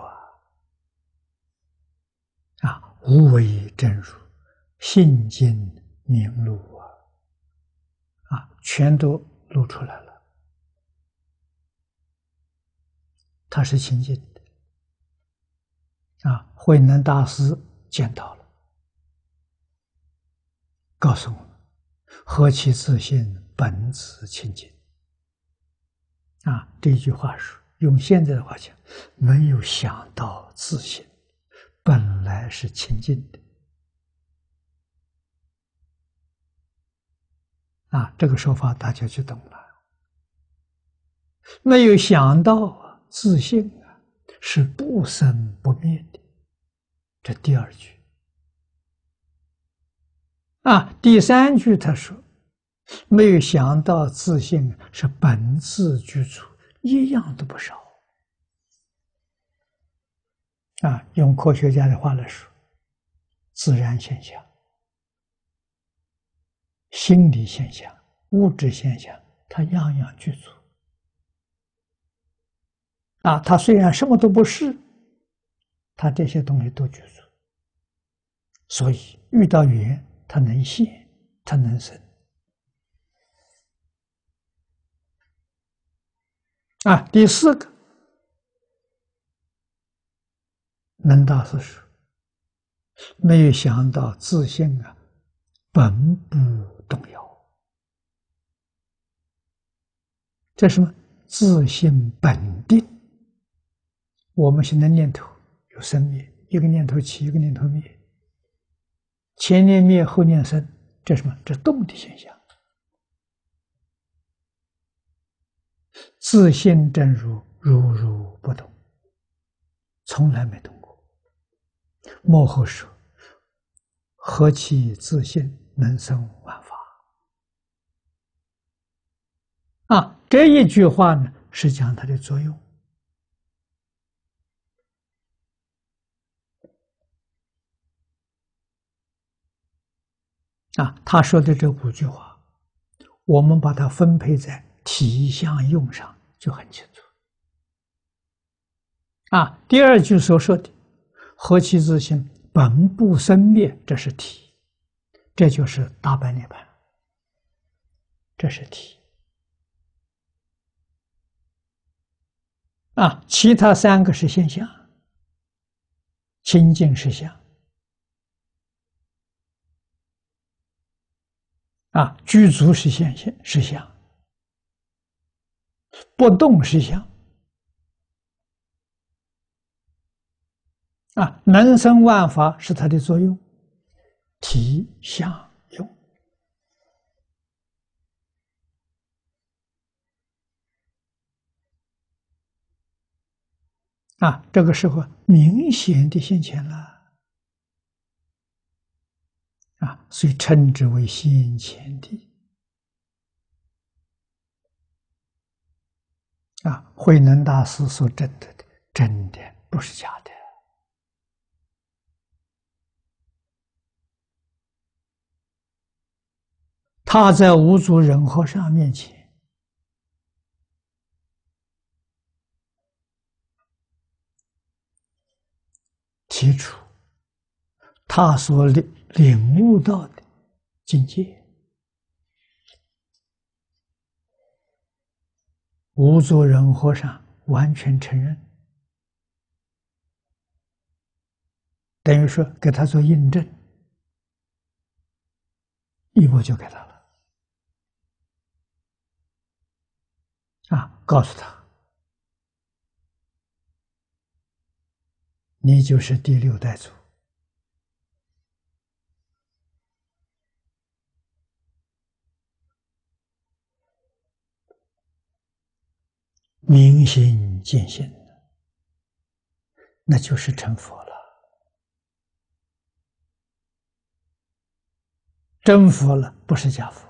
啊，无为真如，信经明露啊，啊，全都露出来了。他是清净的啊！慧能大师见到了，告诉我们：“何其自信，本自清净。”啊，这句话说，用现在的话讲，没有想到自信本来是清净的啊！这个说法大家就懂了。没有想到。自信啊，是不生不灭的。这第二句啊，第三句他说：“没有想到自信是本自具足，一样都不少。”啊，用科学家的话来说，自然现象、心理现象、物质现象，它样样具足。啊，他虽然什么都不是，他这些东西都具足，所以遇到缘，他能现，他能生。啊，第四个，能大师说，没有想到自信啊，本不动摇，这什么？自信本定。我们现在念头有生灭，一个念头起，一个念头灭，前念灭，后念生，这什么？这动的现象。自信真如，如如不动，从来没动过。幕后说：“何其自信，能生万法。”啊，这一句话呢，是讲它的作用。啊，他说的这五句话，我们把它分配在体相用上就很清楚。啊，第二句所说的何其自性，本不生灭，这是体，这就是大般涅盘，这是体。啊，其他三个是现象，清净是相，啊，具足是现象，是相，不动是相。啊，能生万法是它的作用，体相用。啊，这个时候明显的现前了，啊，所以称之为先前的。啊，慧能大师所证得的，真的不是假的。他在五祖忍和尚面前提出他所立领悟到的境界，无作人和尚完全承认，等于说给他做印证，一步就给他了。啊！告诉他，你就是第六代祖，明心见性，那就是成佛了。真佛了，不是假佛。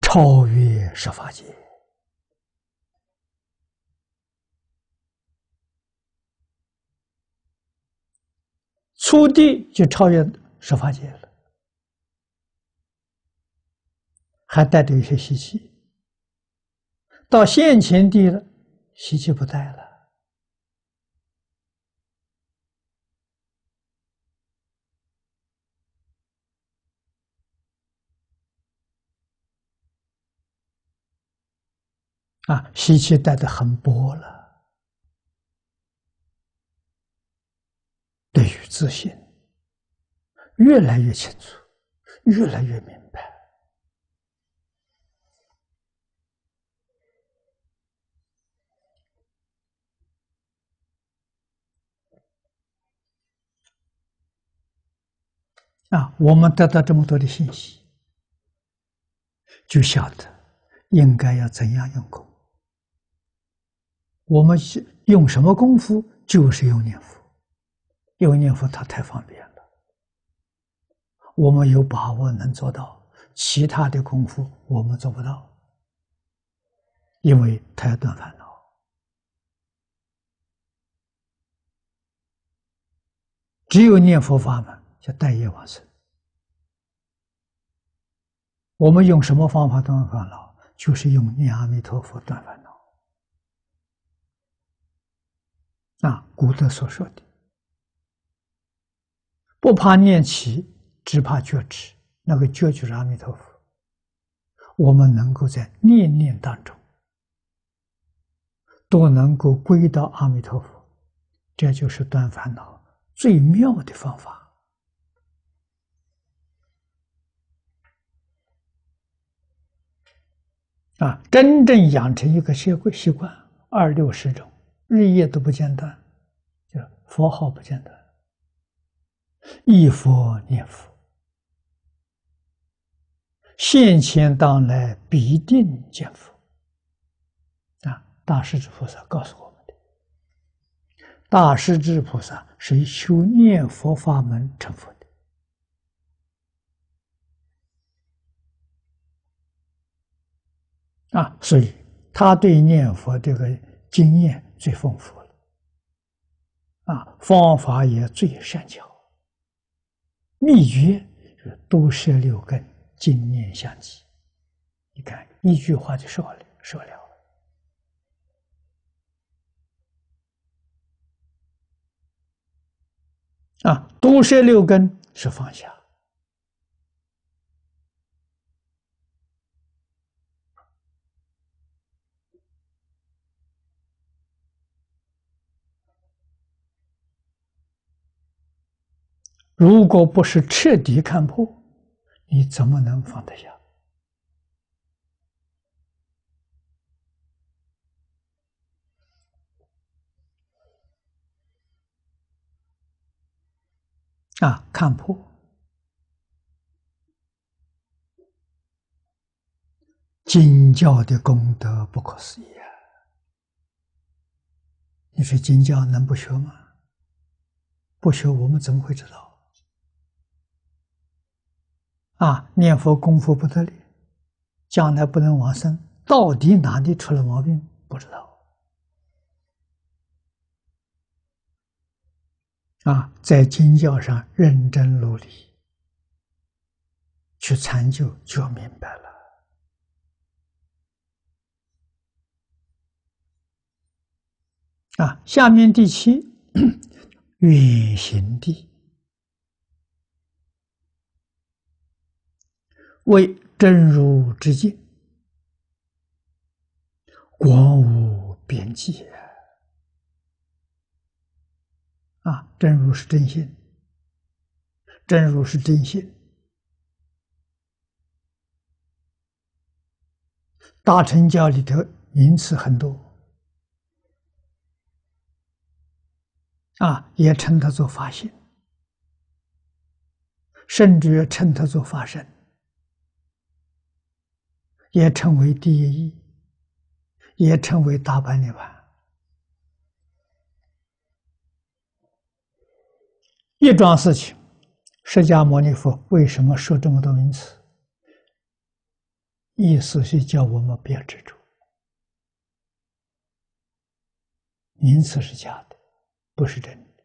超越十法界，初地就超越十法界了，还带着一些习气。到现前地了，习气不带了。啊，习气带的很薄了，对于自信越来越清楚，越来越明白。啊，我们得到这么多的信息，就晓得应该要怎样用功。我们用什么功夫？就是用念佛，用念佛它太方便了，我们有把握能做到，其他的功夫我们做不到，因为它要断烦恼。只有念佛法门叫待业往生。我们用什么方法断烦恼？就是用念阿弥陀佛断烦恼。啊，古德所说的“不怕念起，只怕觉迟”，那个觉就是阿弥陀佛。我们能够在念念当中都能够归到阿弥陀佛，这就是断烦恼最妙的方法。啊，真正养成一个习惯，习惯二六十种。日夜都不间断，就佛号不间断，一佛念佛，现前当来必定见佛。啊，大势至菩萨告诉我们的，大势至菩萨是修念佛法门成佛的。啊，所以他对念佛这个经验最丰富了，啊，方法也最善巧，秘诀是多摄六根，精念相机。你看一句话就说了，说了。啊，多摄六根是放下，如果不是彻底看破，你怎么能放得下？啊，看破，经教的功德不可思议啊！你说经教能不学吗？不学，我们怎么会知道？啊，念佛功夫不得力，将来不能往生，到底哪里出了毛病？不知道。啊，在经教上认真努力去参究，就明白了。啊，下面第七，远行地。为真如之境，广无边际啊！真如是真心，真如是真心。大乘教里头名词很多啊，也称它做法性，甚至称它做法身。也称为第一，也称为大般涅盘。一桩事情，释迦牟尼佛为什么说这么多名词？意思是叫我们别执着，名词是假的，不是真的，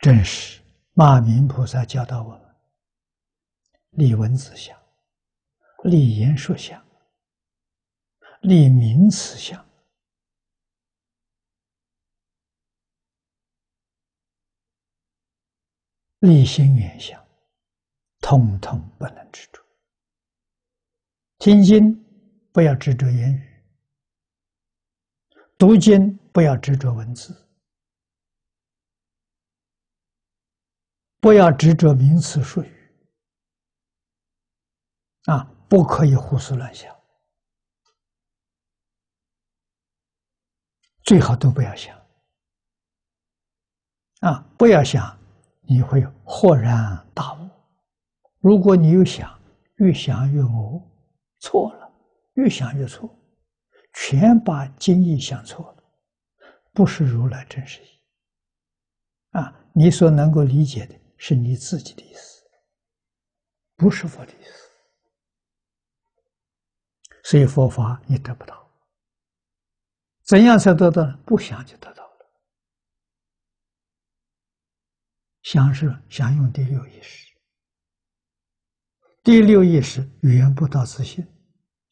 真实。马明菩萨教导我们：立文字相，立言说相，立名词相，立心缘相，通通不能执着。听经不要执着言语，读经不要执着文字。不要执着名词术语，啊，不可以胡思乱想，最好都不要想，啊，不要想，你会豁然大悟。如果你又想，越想越误，错了，越想越错，全把经义想错了，不是如来真实意，啊，你所能够理解的。是你自己的意思，不是佛的意思，所以佛法你得不到。怎样才得到？不想就得到了。想是想用第六意识，第六意识语言不到自信，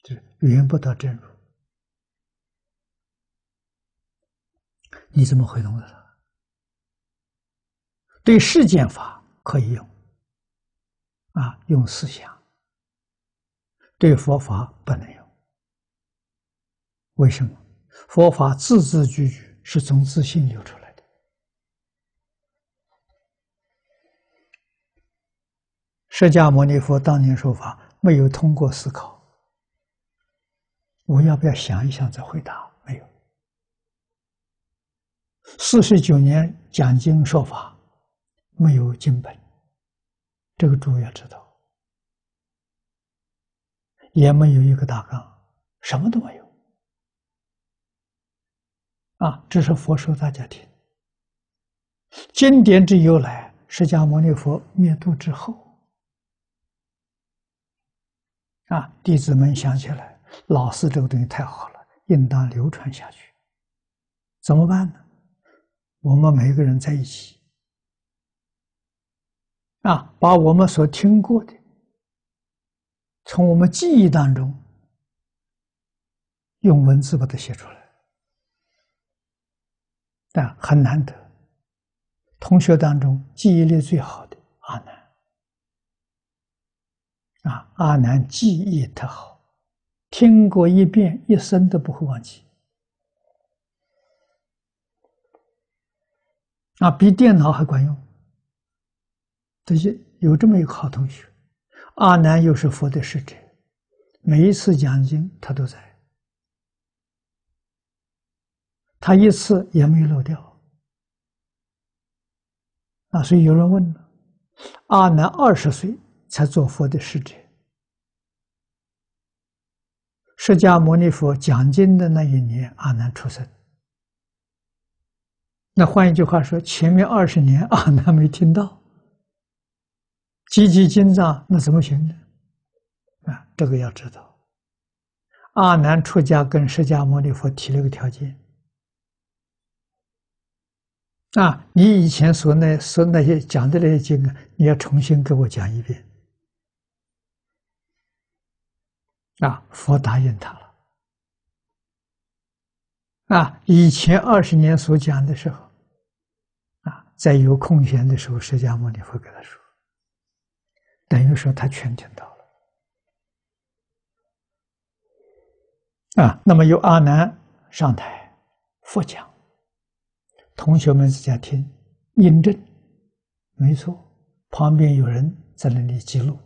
就是语言不到真如，你怎么会弄的它？对世间法。可以用，啊，用思想对佛法不能用。为什么？佛法字字句句是从自信流出来的。释迦牟尼佛当年说法，没有通过思考。我要不要想一想再回答？没有。四十九年讲经说法。没有经本，这个主要知道，也没有一个大纲，什么都没有。啊，这是佛说大家听。经典之由来，释迦牟尼佛灭度之后，啊，弟子们想起来，老师这个东西太好了，应当流传下去。怎么办呢？我们每个人在一起。啊，把我们所听过的，从我们记忆当中用文字把它写出来，但很难得。同学当中记忆力最好的阿难，啊，阿难记忆特好，听过一遍，一生都不会忘记。啊，比电脑还管用。这些有这么一个好同学，阿难又是佛的使者，每一次讲经他都在。他一次也没漏掉，啊，所以有人问了：阿难二十岁才做佛的使者，释迦牟尼佛讲经的那一年，阿难出生。那换一句话说，前面二十年阿难没听到，积极经藏，那怎么行呢？啊，这个要知道，阿难出家跟释迦牟尼佛提了个条件。啊！你以前说那说那些讲的那些经啊，你要重新给我讲一遍。啊，佛答应他了。啊，以前二十年所讲的时候，啊，在有空闲的时候，释迦牟尼佛给他说，等于说他全听到了。啊，那么由阿难上台，佛讲。同学们在家听，印证，没错，旁边有人在那里记录。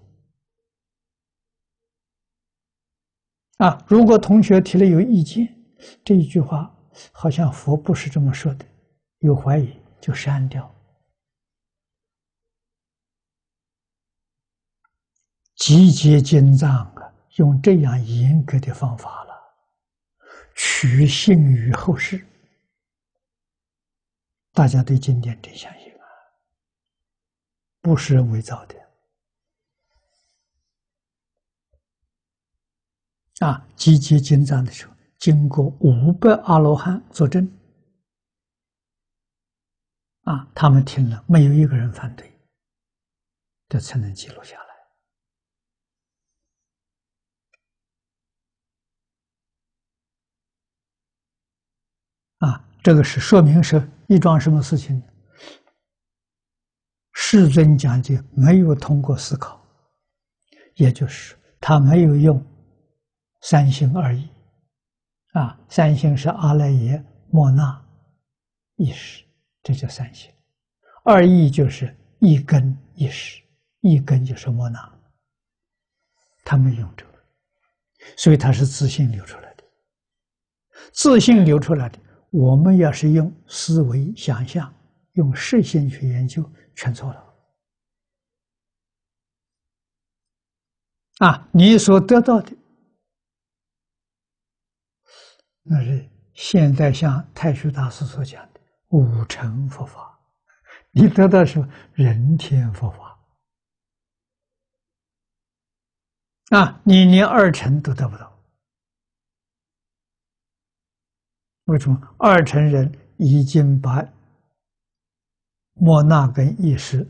啊，如果同学提了有意见，这一句话好像佛不是这么说的，有怀疑就删掉。集结经藏啊，用这样严格的方法了，取信于后世。大家对经典真相信啊，不是伪造的啊！集结经藏的时候，经过五百阿罗汉作证啊，他们听了，没有一个人反对，这才能记录下来啊。这个是说明是。一桩什么事情呢？世尊讲解没有通过思考，也就是他没有用三心二意啊。三心是阿赖耶、莫那、意识，这叫三心；二意就是一根一识，一根就是莫那。他没用这个，所以他是自信流出来的，自信流出来的。我们要是用思维想象，用视线去研究，全错了。啊，你所得到的，那是现在像太虚大师所讲的五乘佛法，你得到是人天佛法。啊，你连二乘都得不到。为什么二乘人已经把莫那跟意识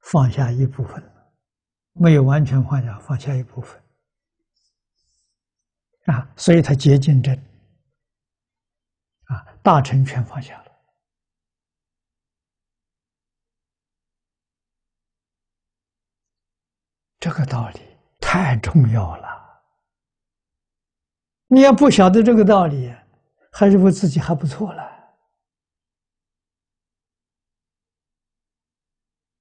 放下一部分了，没有完全放下，放下一部分啊，所以他接近真啊，大乘全放下了。这个道理太重要了，你要不晓得这个道理。还认为自己还不错了，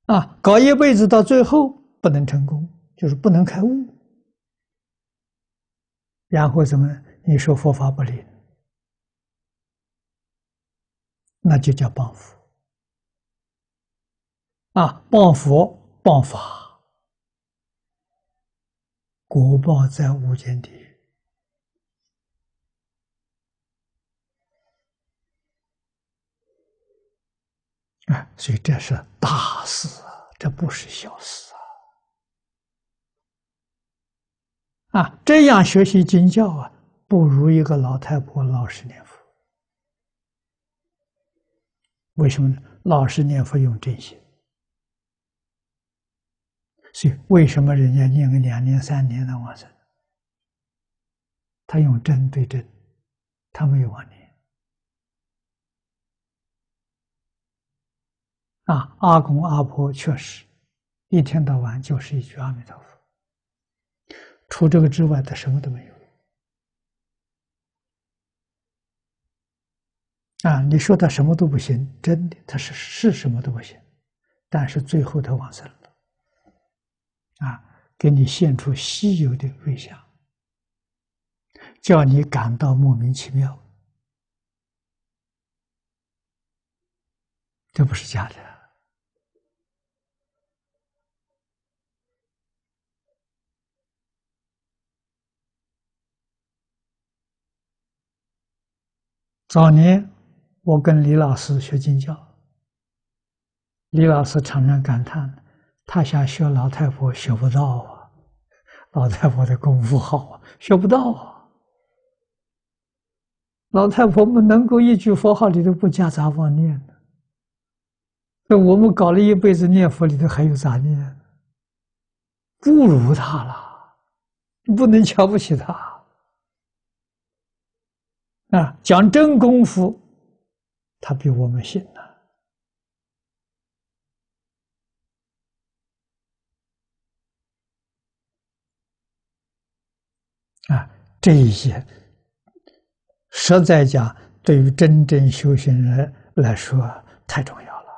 啊，搞一辈子到最后不能成功，就是不能开悟，然后怎么？你说佛法不灵，那就叫谤佛，啊，谤佛谤法，果报在无间地狱。啊，所以这是大事啊，这不是小事啊！啊，这样学习经教啊，不如一个老太婆老实念佛。为什么呢？老实念佛用真心，所以为什么人家念个两年三年的往生？他用真对真，他没有妄念。啊，阿公阿婆确实一天到晚就是一句阿弥陀佛，除这个之外，他什么都没有。啊，你说他什么都不行，真的，他是是什么都不行，但是最后他往生了，啊，给你现出稀有的瑞相，叫你感到莫名其妙，这不是假的。早年我跟李老师学经教，李老师常常感叹：“他想学老太婆学不到啊，老太婆的功夫好啊，学不到啊。老太婆们能够一句佛号里头不夹杂妄念的，那我们搞了一辈子念佛里头还有杂念，不如他了，不能瞧不起他。”啊，讲真功夫，他比我们行呐。啊，这一些实在讲，对于真正修行人来说太重要了。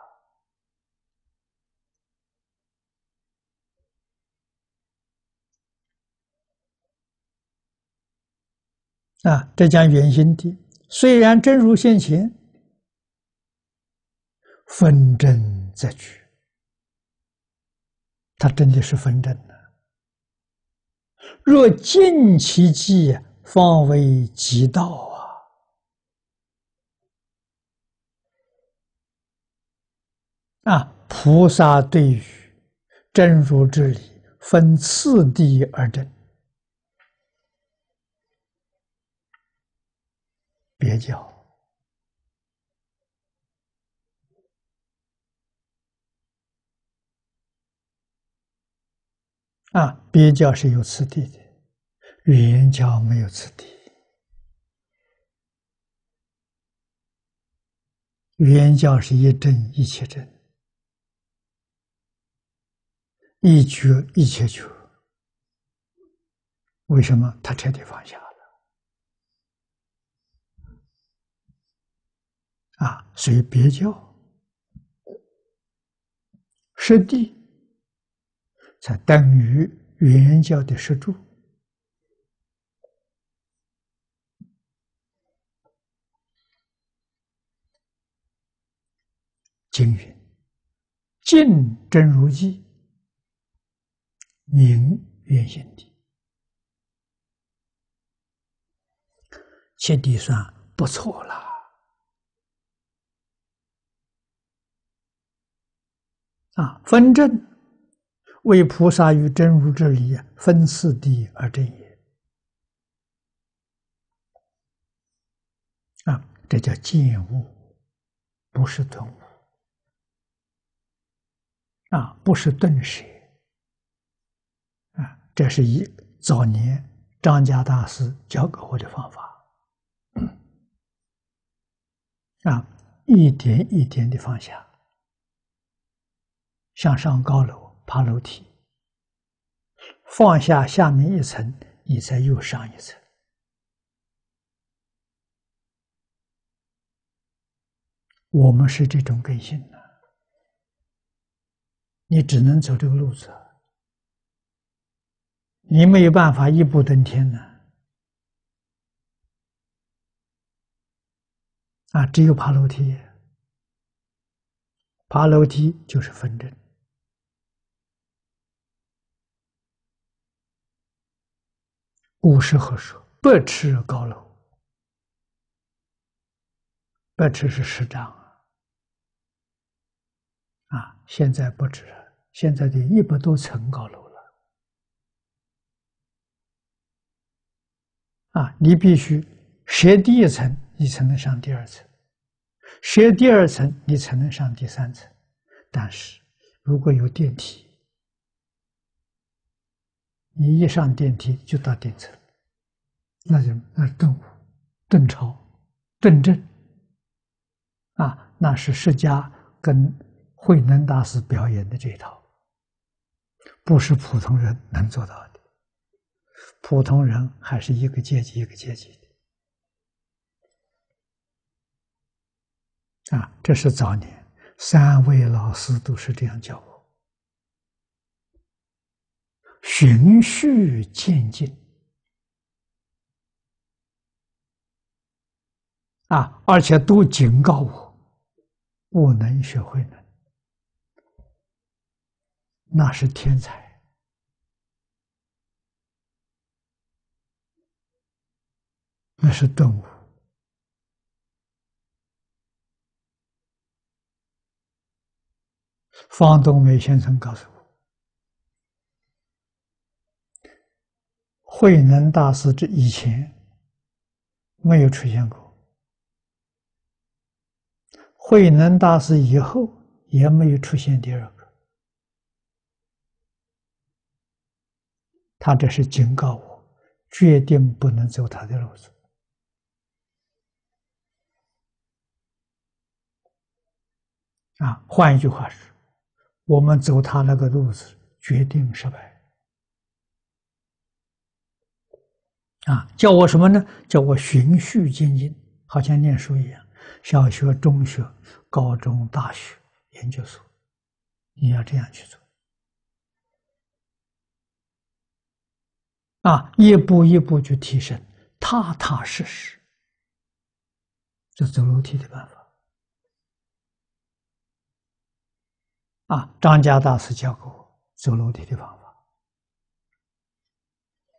啊，这讲圆心地，虽然真如现前，分真则具，他真的是分真的。若尽其迹，方为极道啊！啊，菩萨对于真如之理，分次第而真。别教啊！别教是有次第的，圆教没有次第。圆教是一真一切真，一觉一切觉。为什么他彻底放下？啊，所以别教实地，才等于原教的实住。经云：“尽真如记，明原先地。”切地算不错了。啊，分正为菩萨与真如之理分次第而正也。啊，这叫见悟，不是顿悟。啊，不是顿舍。啊，这是一早年张家大师教给我的方法。啊，一点一点的放下。向上高楼爬楼梯，放下下面一层，你再又上一层。我们是这种根性的，你只能走这个路子，你没有办法一步登天呢。啊，只有爬楼梯，爬楼梯就是分正。古时候说：“不吃高楼，不吃是十丈啊！啊，现在不止，现在的一百多层高楼了。啊，你必须学第一层，你才能上第二层；学第二层，你才能上第三层。但是如果有电梯，你一上电梯就到顶层，那就那顿悟、顿超、顿正啊，那是释迦跟慧能大师表演的这一套，不是普通人能做到的。普通人还是一个阶级一个阶级的啊！这是早年三位老师都是这样教我：循序渐进啊，而且都警告我，不能学会能，那是天才。那是顿悟。方东梅先生告诉我，慧能大师这以前没有出现过，慧能大师以后也没有出现第二个。他这是警告我，决定不能走他的路子。啊，换一句话是，我们走他那个路子，决定失败。啊，叫我什么呢？叫我循序渐进，好像念书一样，小学、中学、高中、大学、研究所，你要这样去做。啊，一步一步去提升，踏踏实实，这走楼梯的办法。啊，张家大师教给我走楼梯的方法：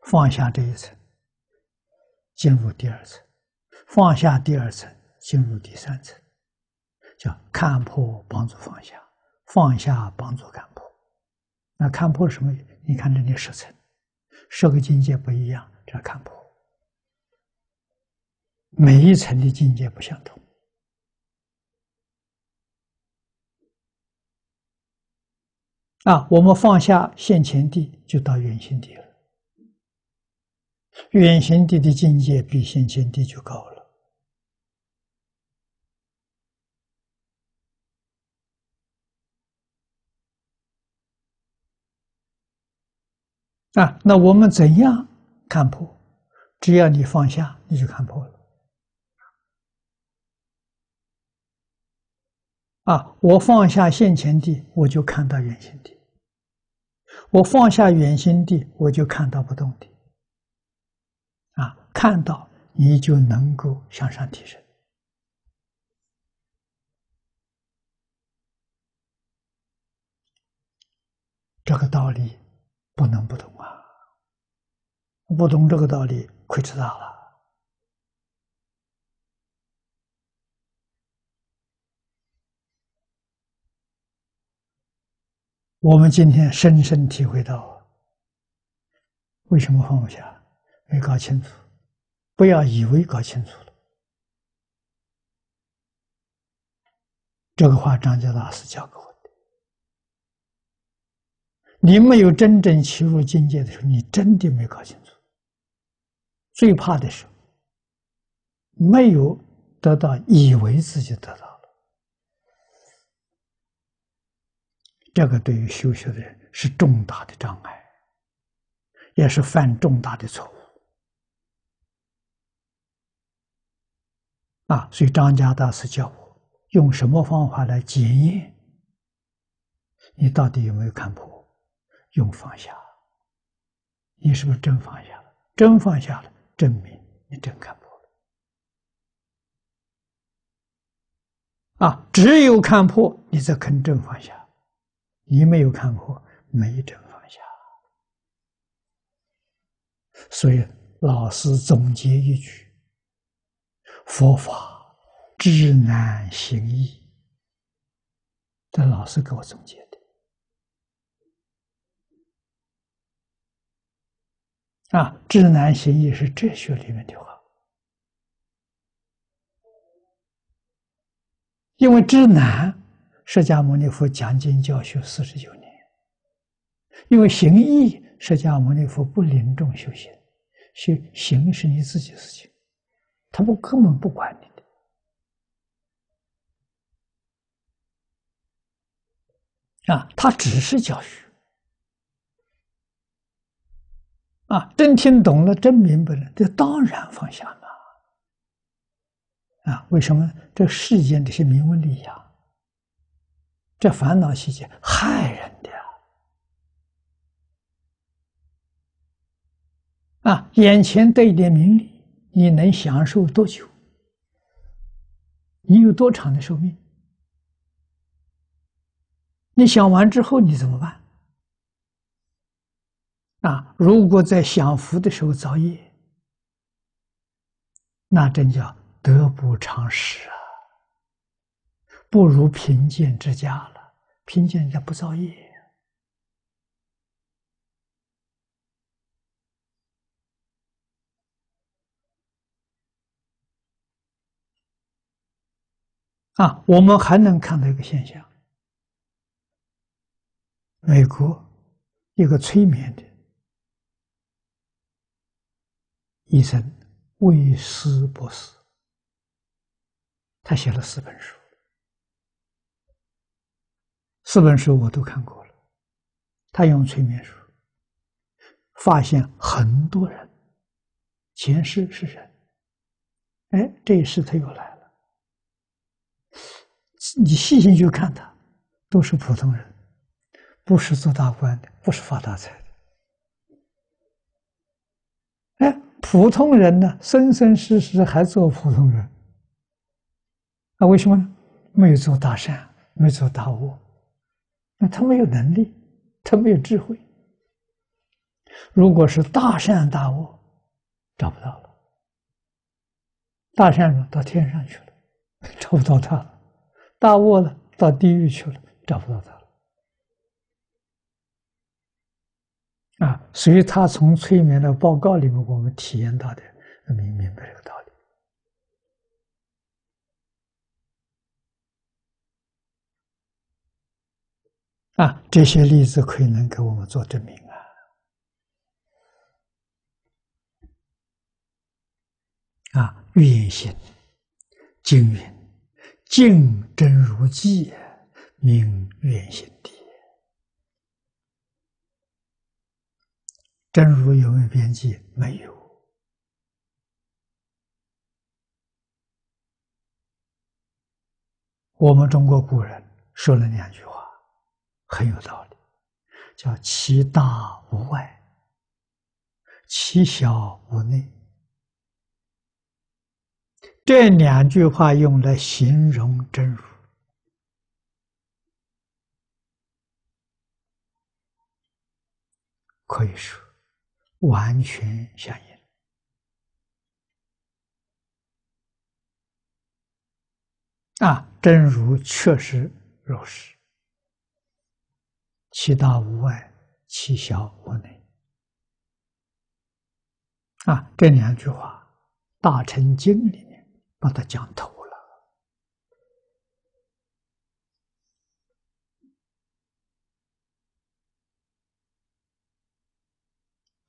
放下这一层，进入第二层；放下第二层，进入第三层。叫看破帮助放下，放下帮助看破。那看破什么？你看这里十层，十个境界不一样，这看破。每一层的境界不相同。啊，我们放下现前地，就到远行地了。远行地的境界比现前地就高了。啊，那我们怎样看破？只要你放下，你就看破了。啊！我放下现前地，我就看到远行地；我放下远行地，我就看到不动地。看到你就能够向上提升。这个道理不能不懂啊！不懂这个道理，亏吃大了。我们今天深深体会到，为什么放不下？没搞清楚。不要以为搞清楚了。这个话张家大师教给我的。你没有真正切入境界的时候，你真的没搞清楚。最怕的是没有得到，以为自己得到了。这个对于修学的人是重大的障碍，也是犯重大的错误啊！所以张家大师教我用什么方法来检验你到底有没有看破？用放下，你是不是真放下了？真放下了，证明你真看破了啊！只有看破，你才肯真放下。你没有看破，没真放下。所以老师总结一句：“佛法知难行易。”这老师给我总结的啊，“知难行易”是哲学里面的话，因为知难。释迦牟尼佛讲经教学四十九年，因为行易，释迦牟尼佛不临终修行，行行是你自己的事情，他不根本不管你的啊，他只是教育啊，真听懂了，真明白了，这当然放下嘛啊？为什么这世间这些名闻利养，这烦恼习气害人的？啊，眼前得一点名利，你能享受多久？你有多长的寿命？你想完之后你怎么办？啊，如果在享福的时候造业，那真叫得不偿失啊！不如贫贱之家了，贫贱人家不造业。啊，我们还能看到一个现象：美国一个催眠的医生魏斯博士，他写了四本书，四本书我都看过了。他用催眠术发现很多人前世是人，哎，这一世他又来。你细心去看他，都是普通人，不是做大官的，不是发大财的。哎，普通人呢，生生世世还做普通人，那为什么呢？没有做大善，没做大恶，那他没有能力，他没有智慧。如果是大善大恶，找不到了。大善人到天上去了，找不到他了。大卧了，到地狱去了，找不到他了。啊，所以他从催眠的报告里面，我们体验到的，明明白这个道理。啊，这些例子可以能给我们做证明啊。啊，预言性，经云。净真如寂，名远心地。真如有没有边际？没有。我们中国古人说了两句话，很有道理，叫“其大无外，其小无内”。这两句话用来形容真如，可以说完全相应。啊，真如确实如是，其大无外，其小无内。啊，这两句话，《大乘经》里。把它讲透了，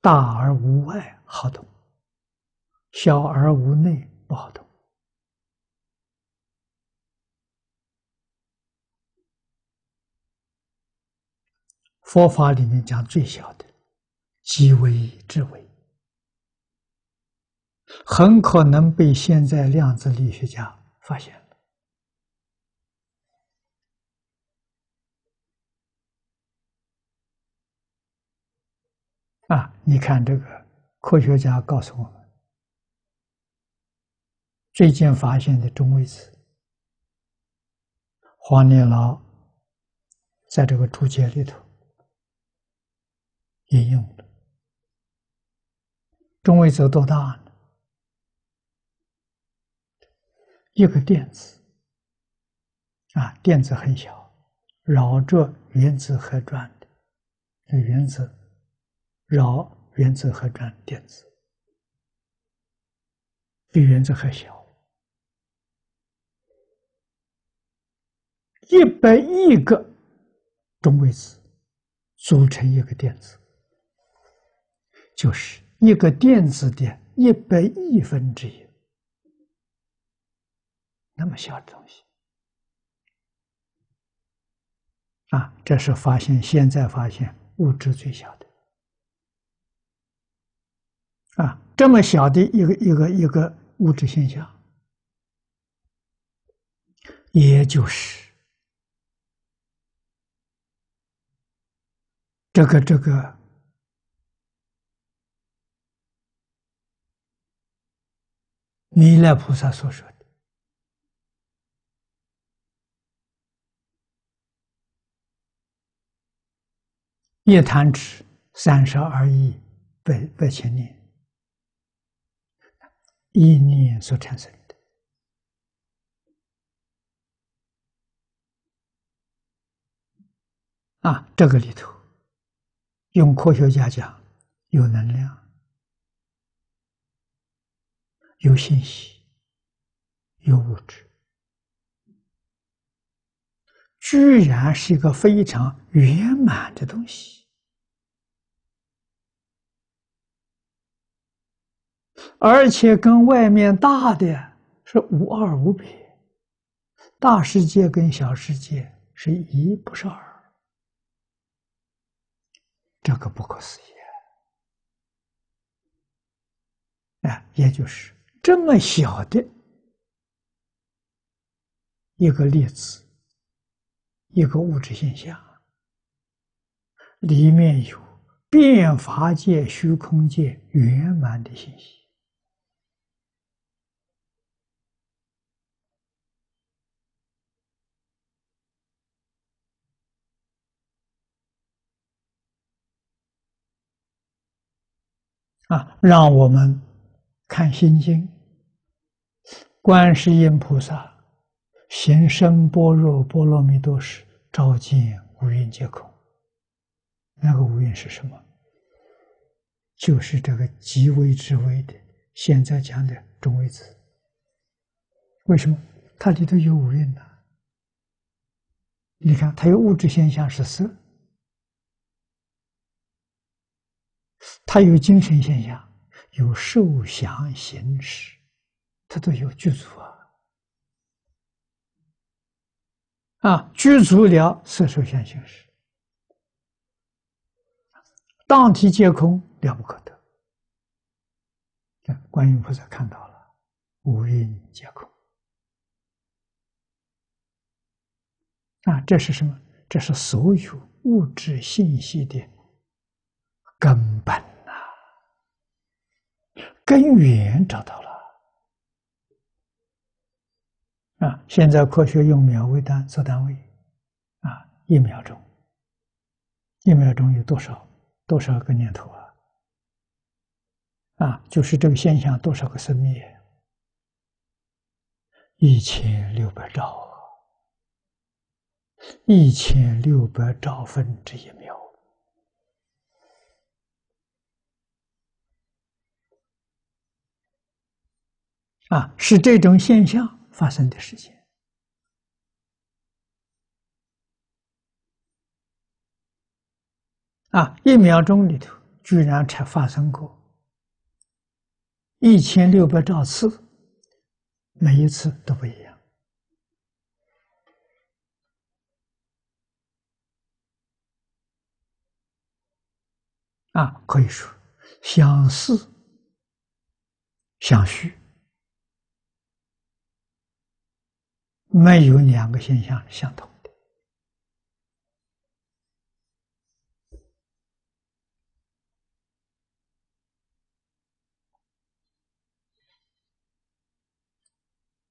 大而无外好懂，小而无内不好懂。佛法里面讲最小的，即微之微。很可能被现在量子力学家发现了啊！你看，这个科学家告诉我们，最近发现的中微子，黄念老在这个注解里头引用的，中微子多大呢？一个电子啊，电子很小，绕着原子核转的，这原子绕原子核转，电子比原子还小，一百亿个中微子组成一个电子，就是一个电子的一百亿分之一，那么小的东西啊！这是发现，现在发现物质最小的啊，这么小的一个一个一个物质现象，也就是这个这个。弥勒菩萨所说的一弹指三十二亿百百千年，一念所产生的啊，这个里头用科学家讲，有能量。有信息，有物质，居然是一个非常圆满的东西，而且跟外面大的是无二无别，大世界跟小世界是一不是二，这个不可思议啊！也就是。这么小的一个例子，一个物质现象，里面有变法界、虚空界圆满的信息啊！让我们看心经。观世音菩萨行深般若波罗蜜多时，照见五蕴皆空。那个五蕴是什么？就是这个极微之微的，现在讲的中微子。为什么？它里头有五蕴呢？你看，它有物质现象是色，它有精神现象，有受想行识。它都有具足啊，啊，具足了色受想行识，当体皆空，了不可得。观音菩萨看到了，五蕴皆空。啊，这是什么？这是所有物质信息的根本呐，根源找到了。啊，现在科学用秒为单做单位，啊，一秒钟，一秒钟有多少多少个念头啊？啊，就是这个现象多少个生灭？一千六百兆，一千六百兆分之一秒，啊，是这种现象。发生的事情啊，一秒钟里头居然才发生过一千六百兆次，每一次都不一样啊，可以说相似、相续。没有两个现象相同的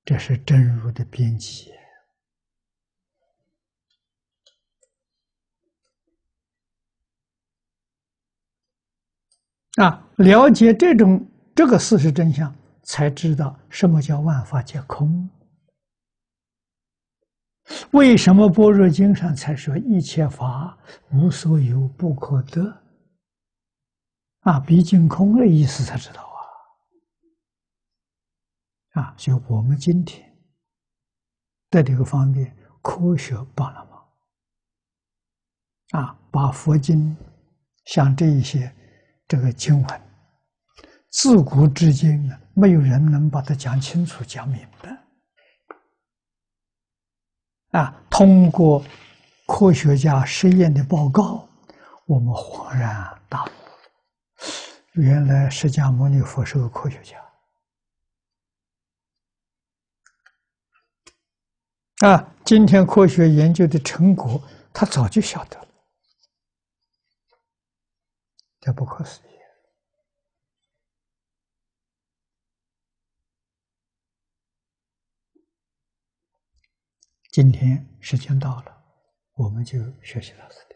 这是真如的边际啊！了解这种这个事实真相，才知道什么叫万法皆空。为什么《般若经》上才说一切法无所有不可得？啊，毕竟空的意思才知道啊！啊，就我们今天在这个方面，科学帮了忙，啊，把佛经像这一些这个经文自古至今啊，没有人能把它讲清楚、讲明白。啊，通过科学家实验的报告，我们恍然大悟：原来释迦牟尼佛是个科学家。啊，今天科学研究的成果，他早就晓得了，这不可思议。今天时间到了，我们就学习到这里。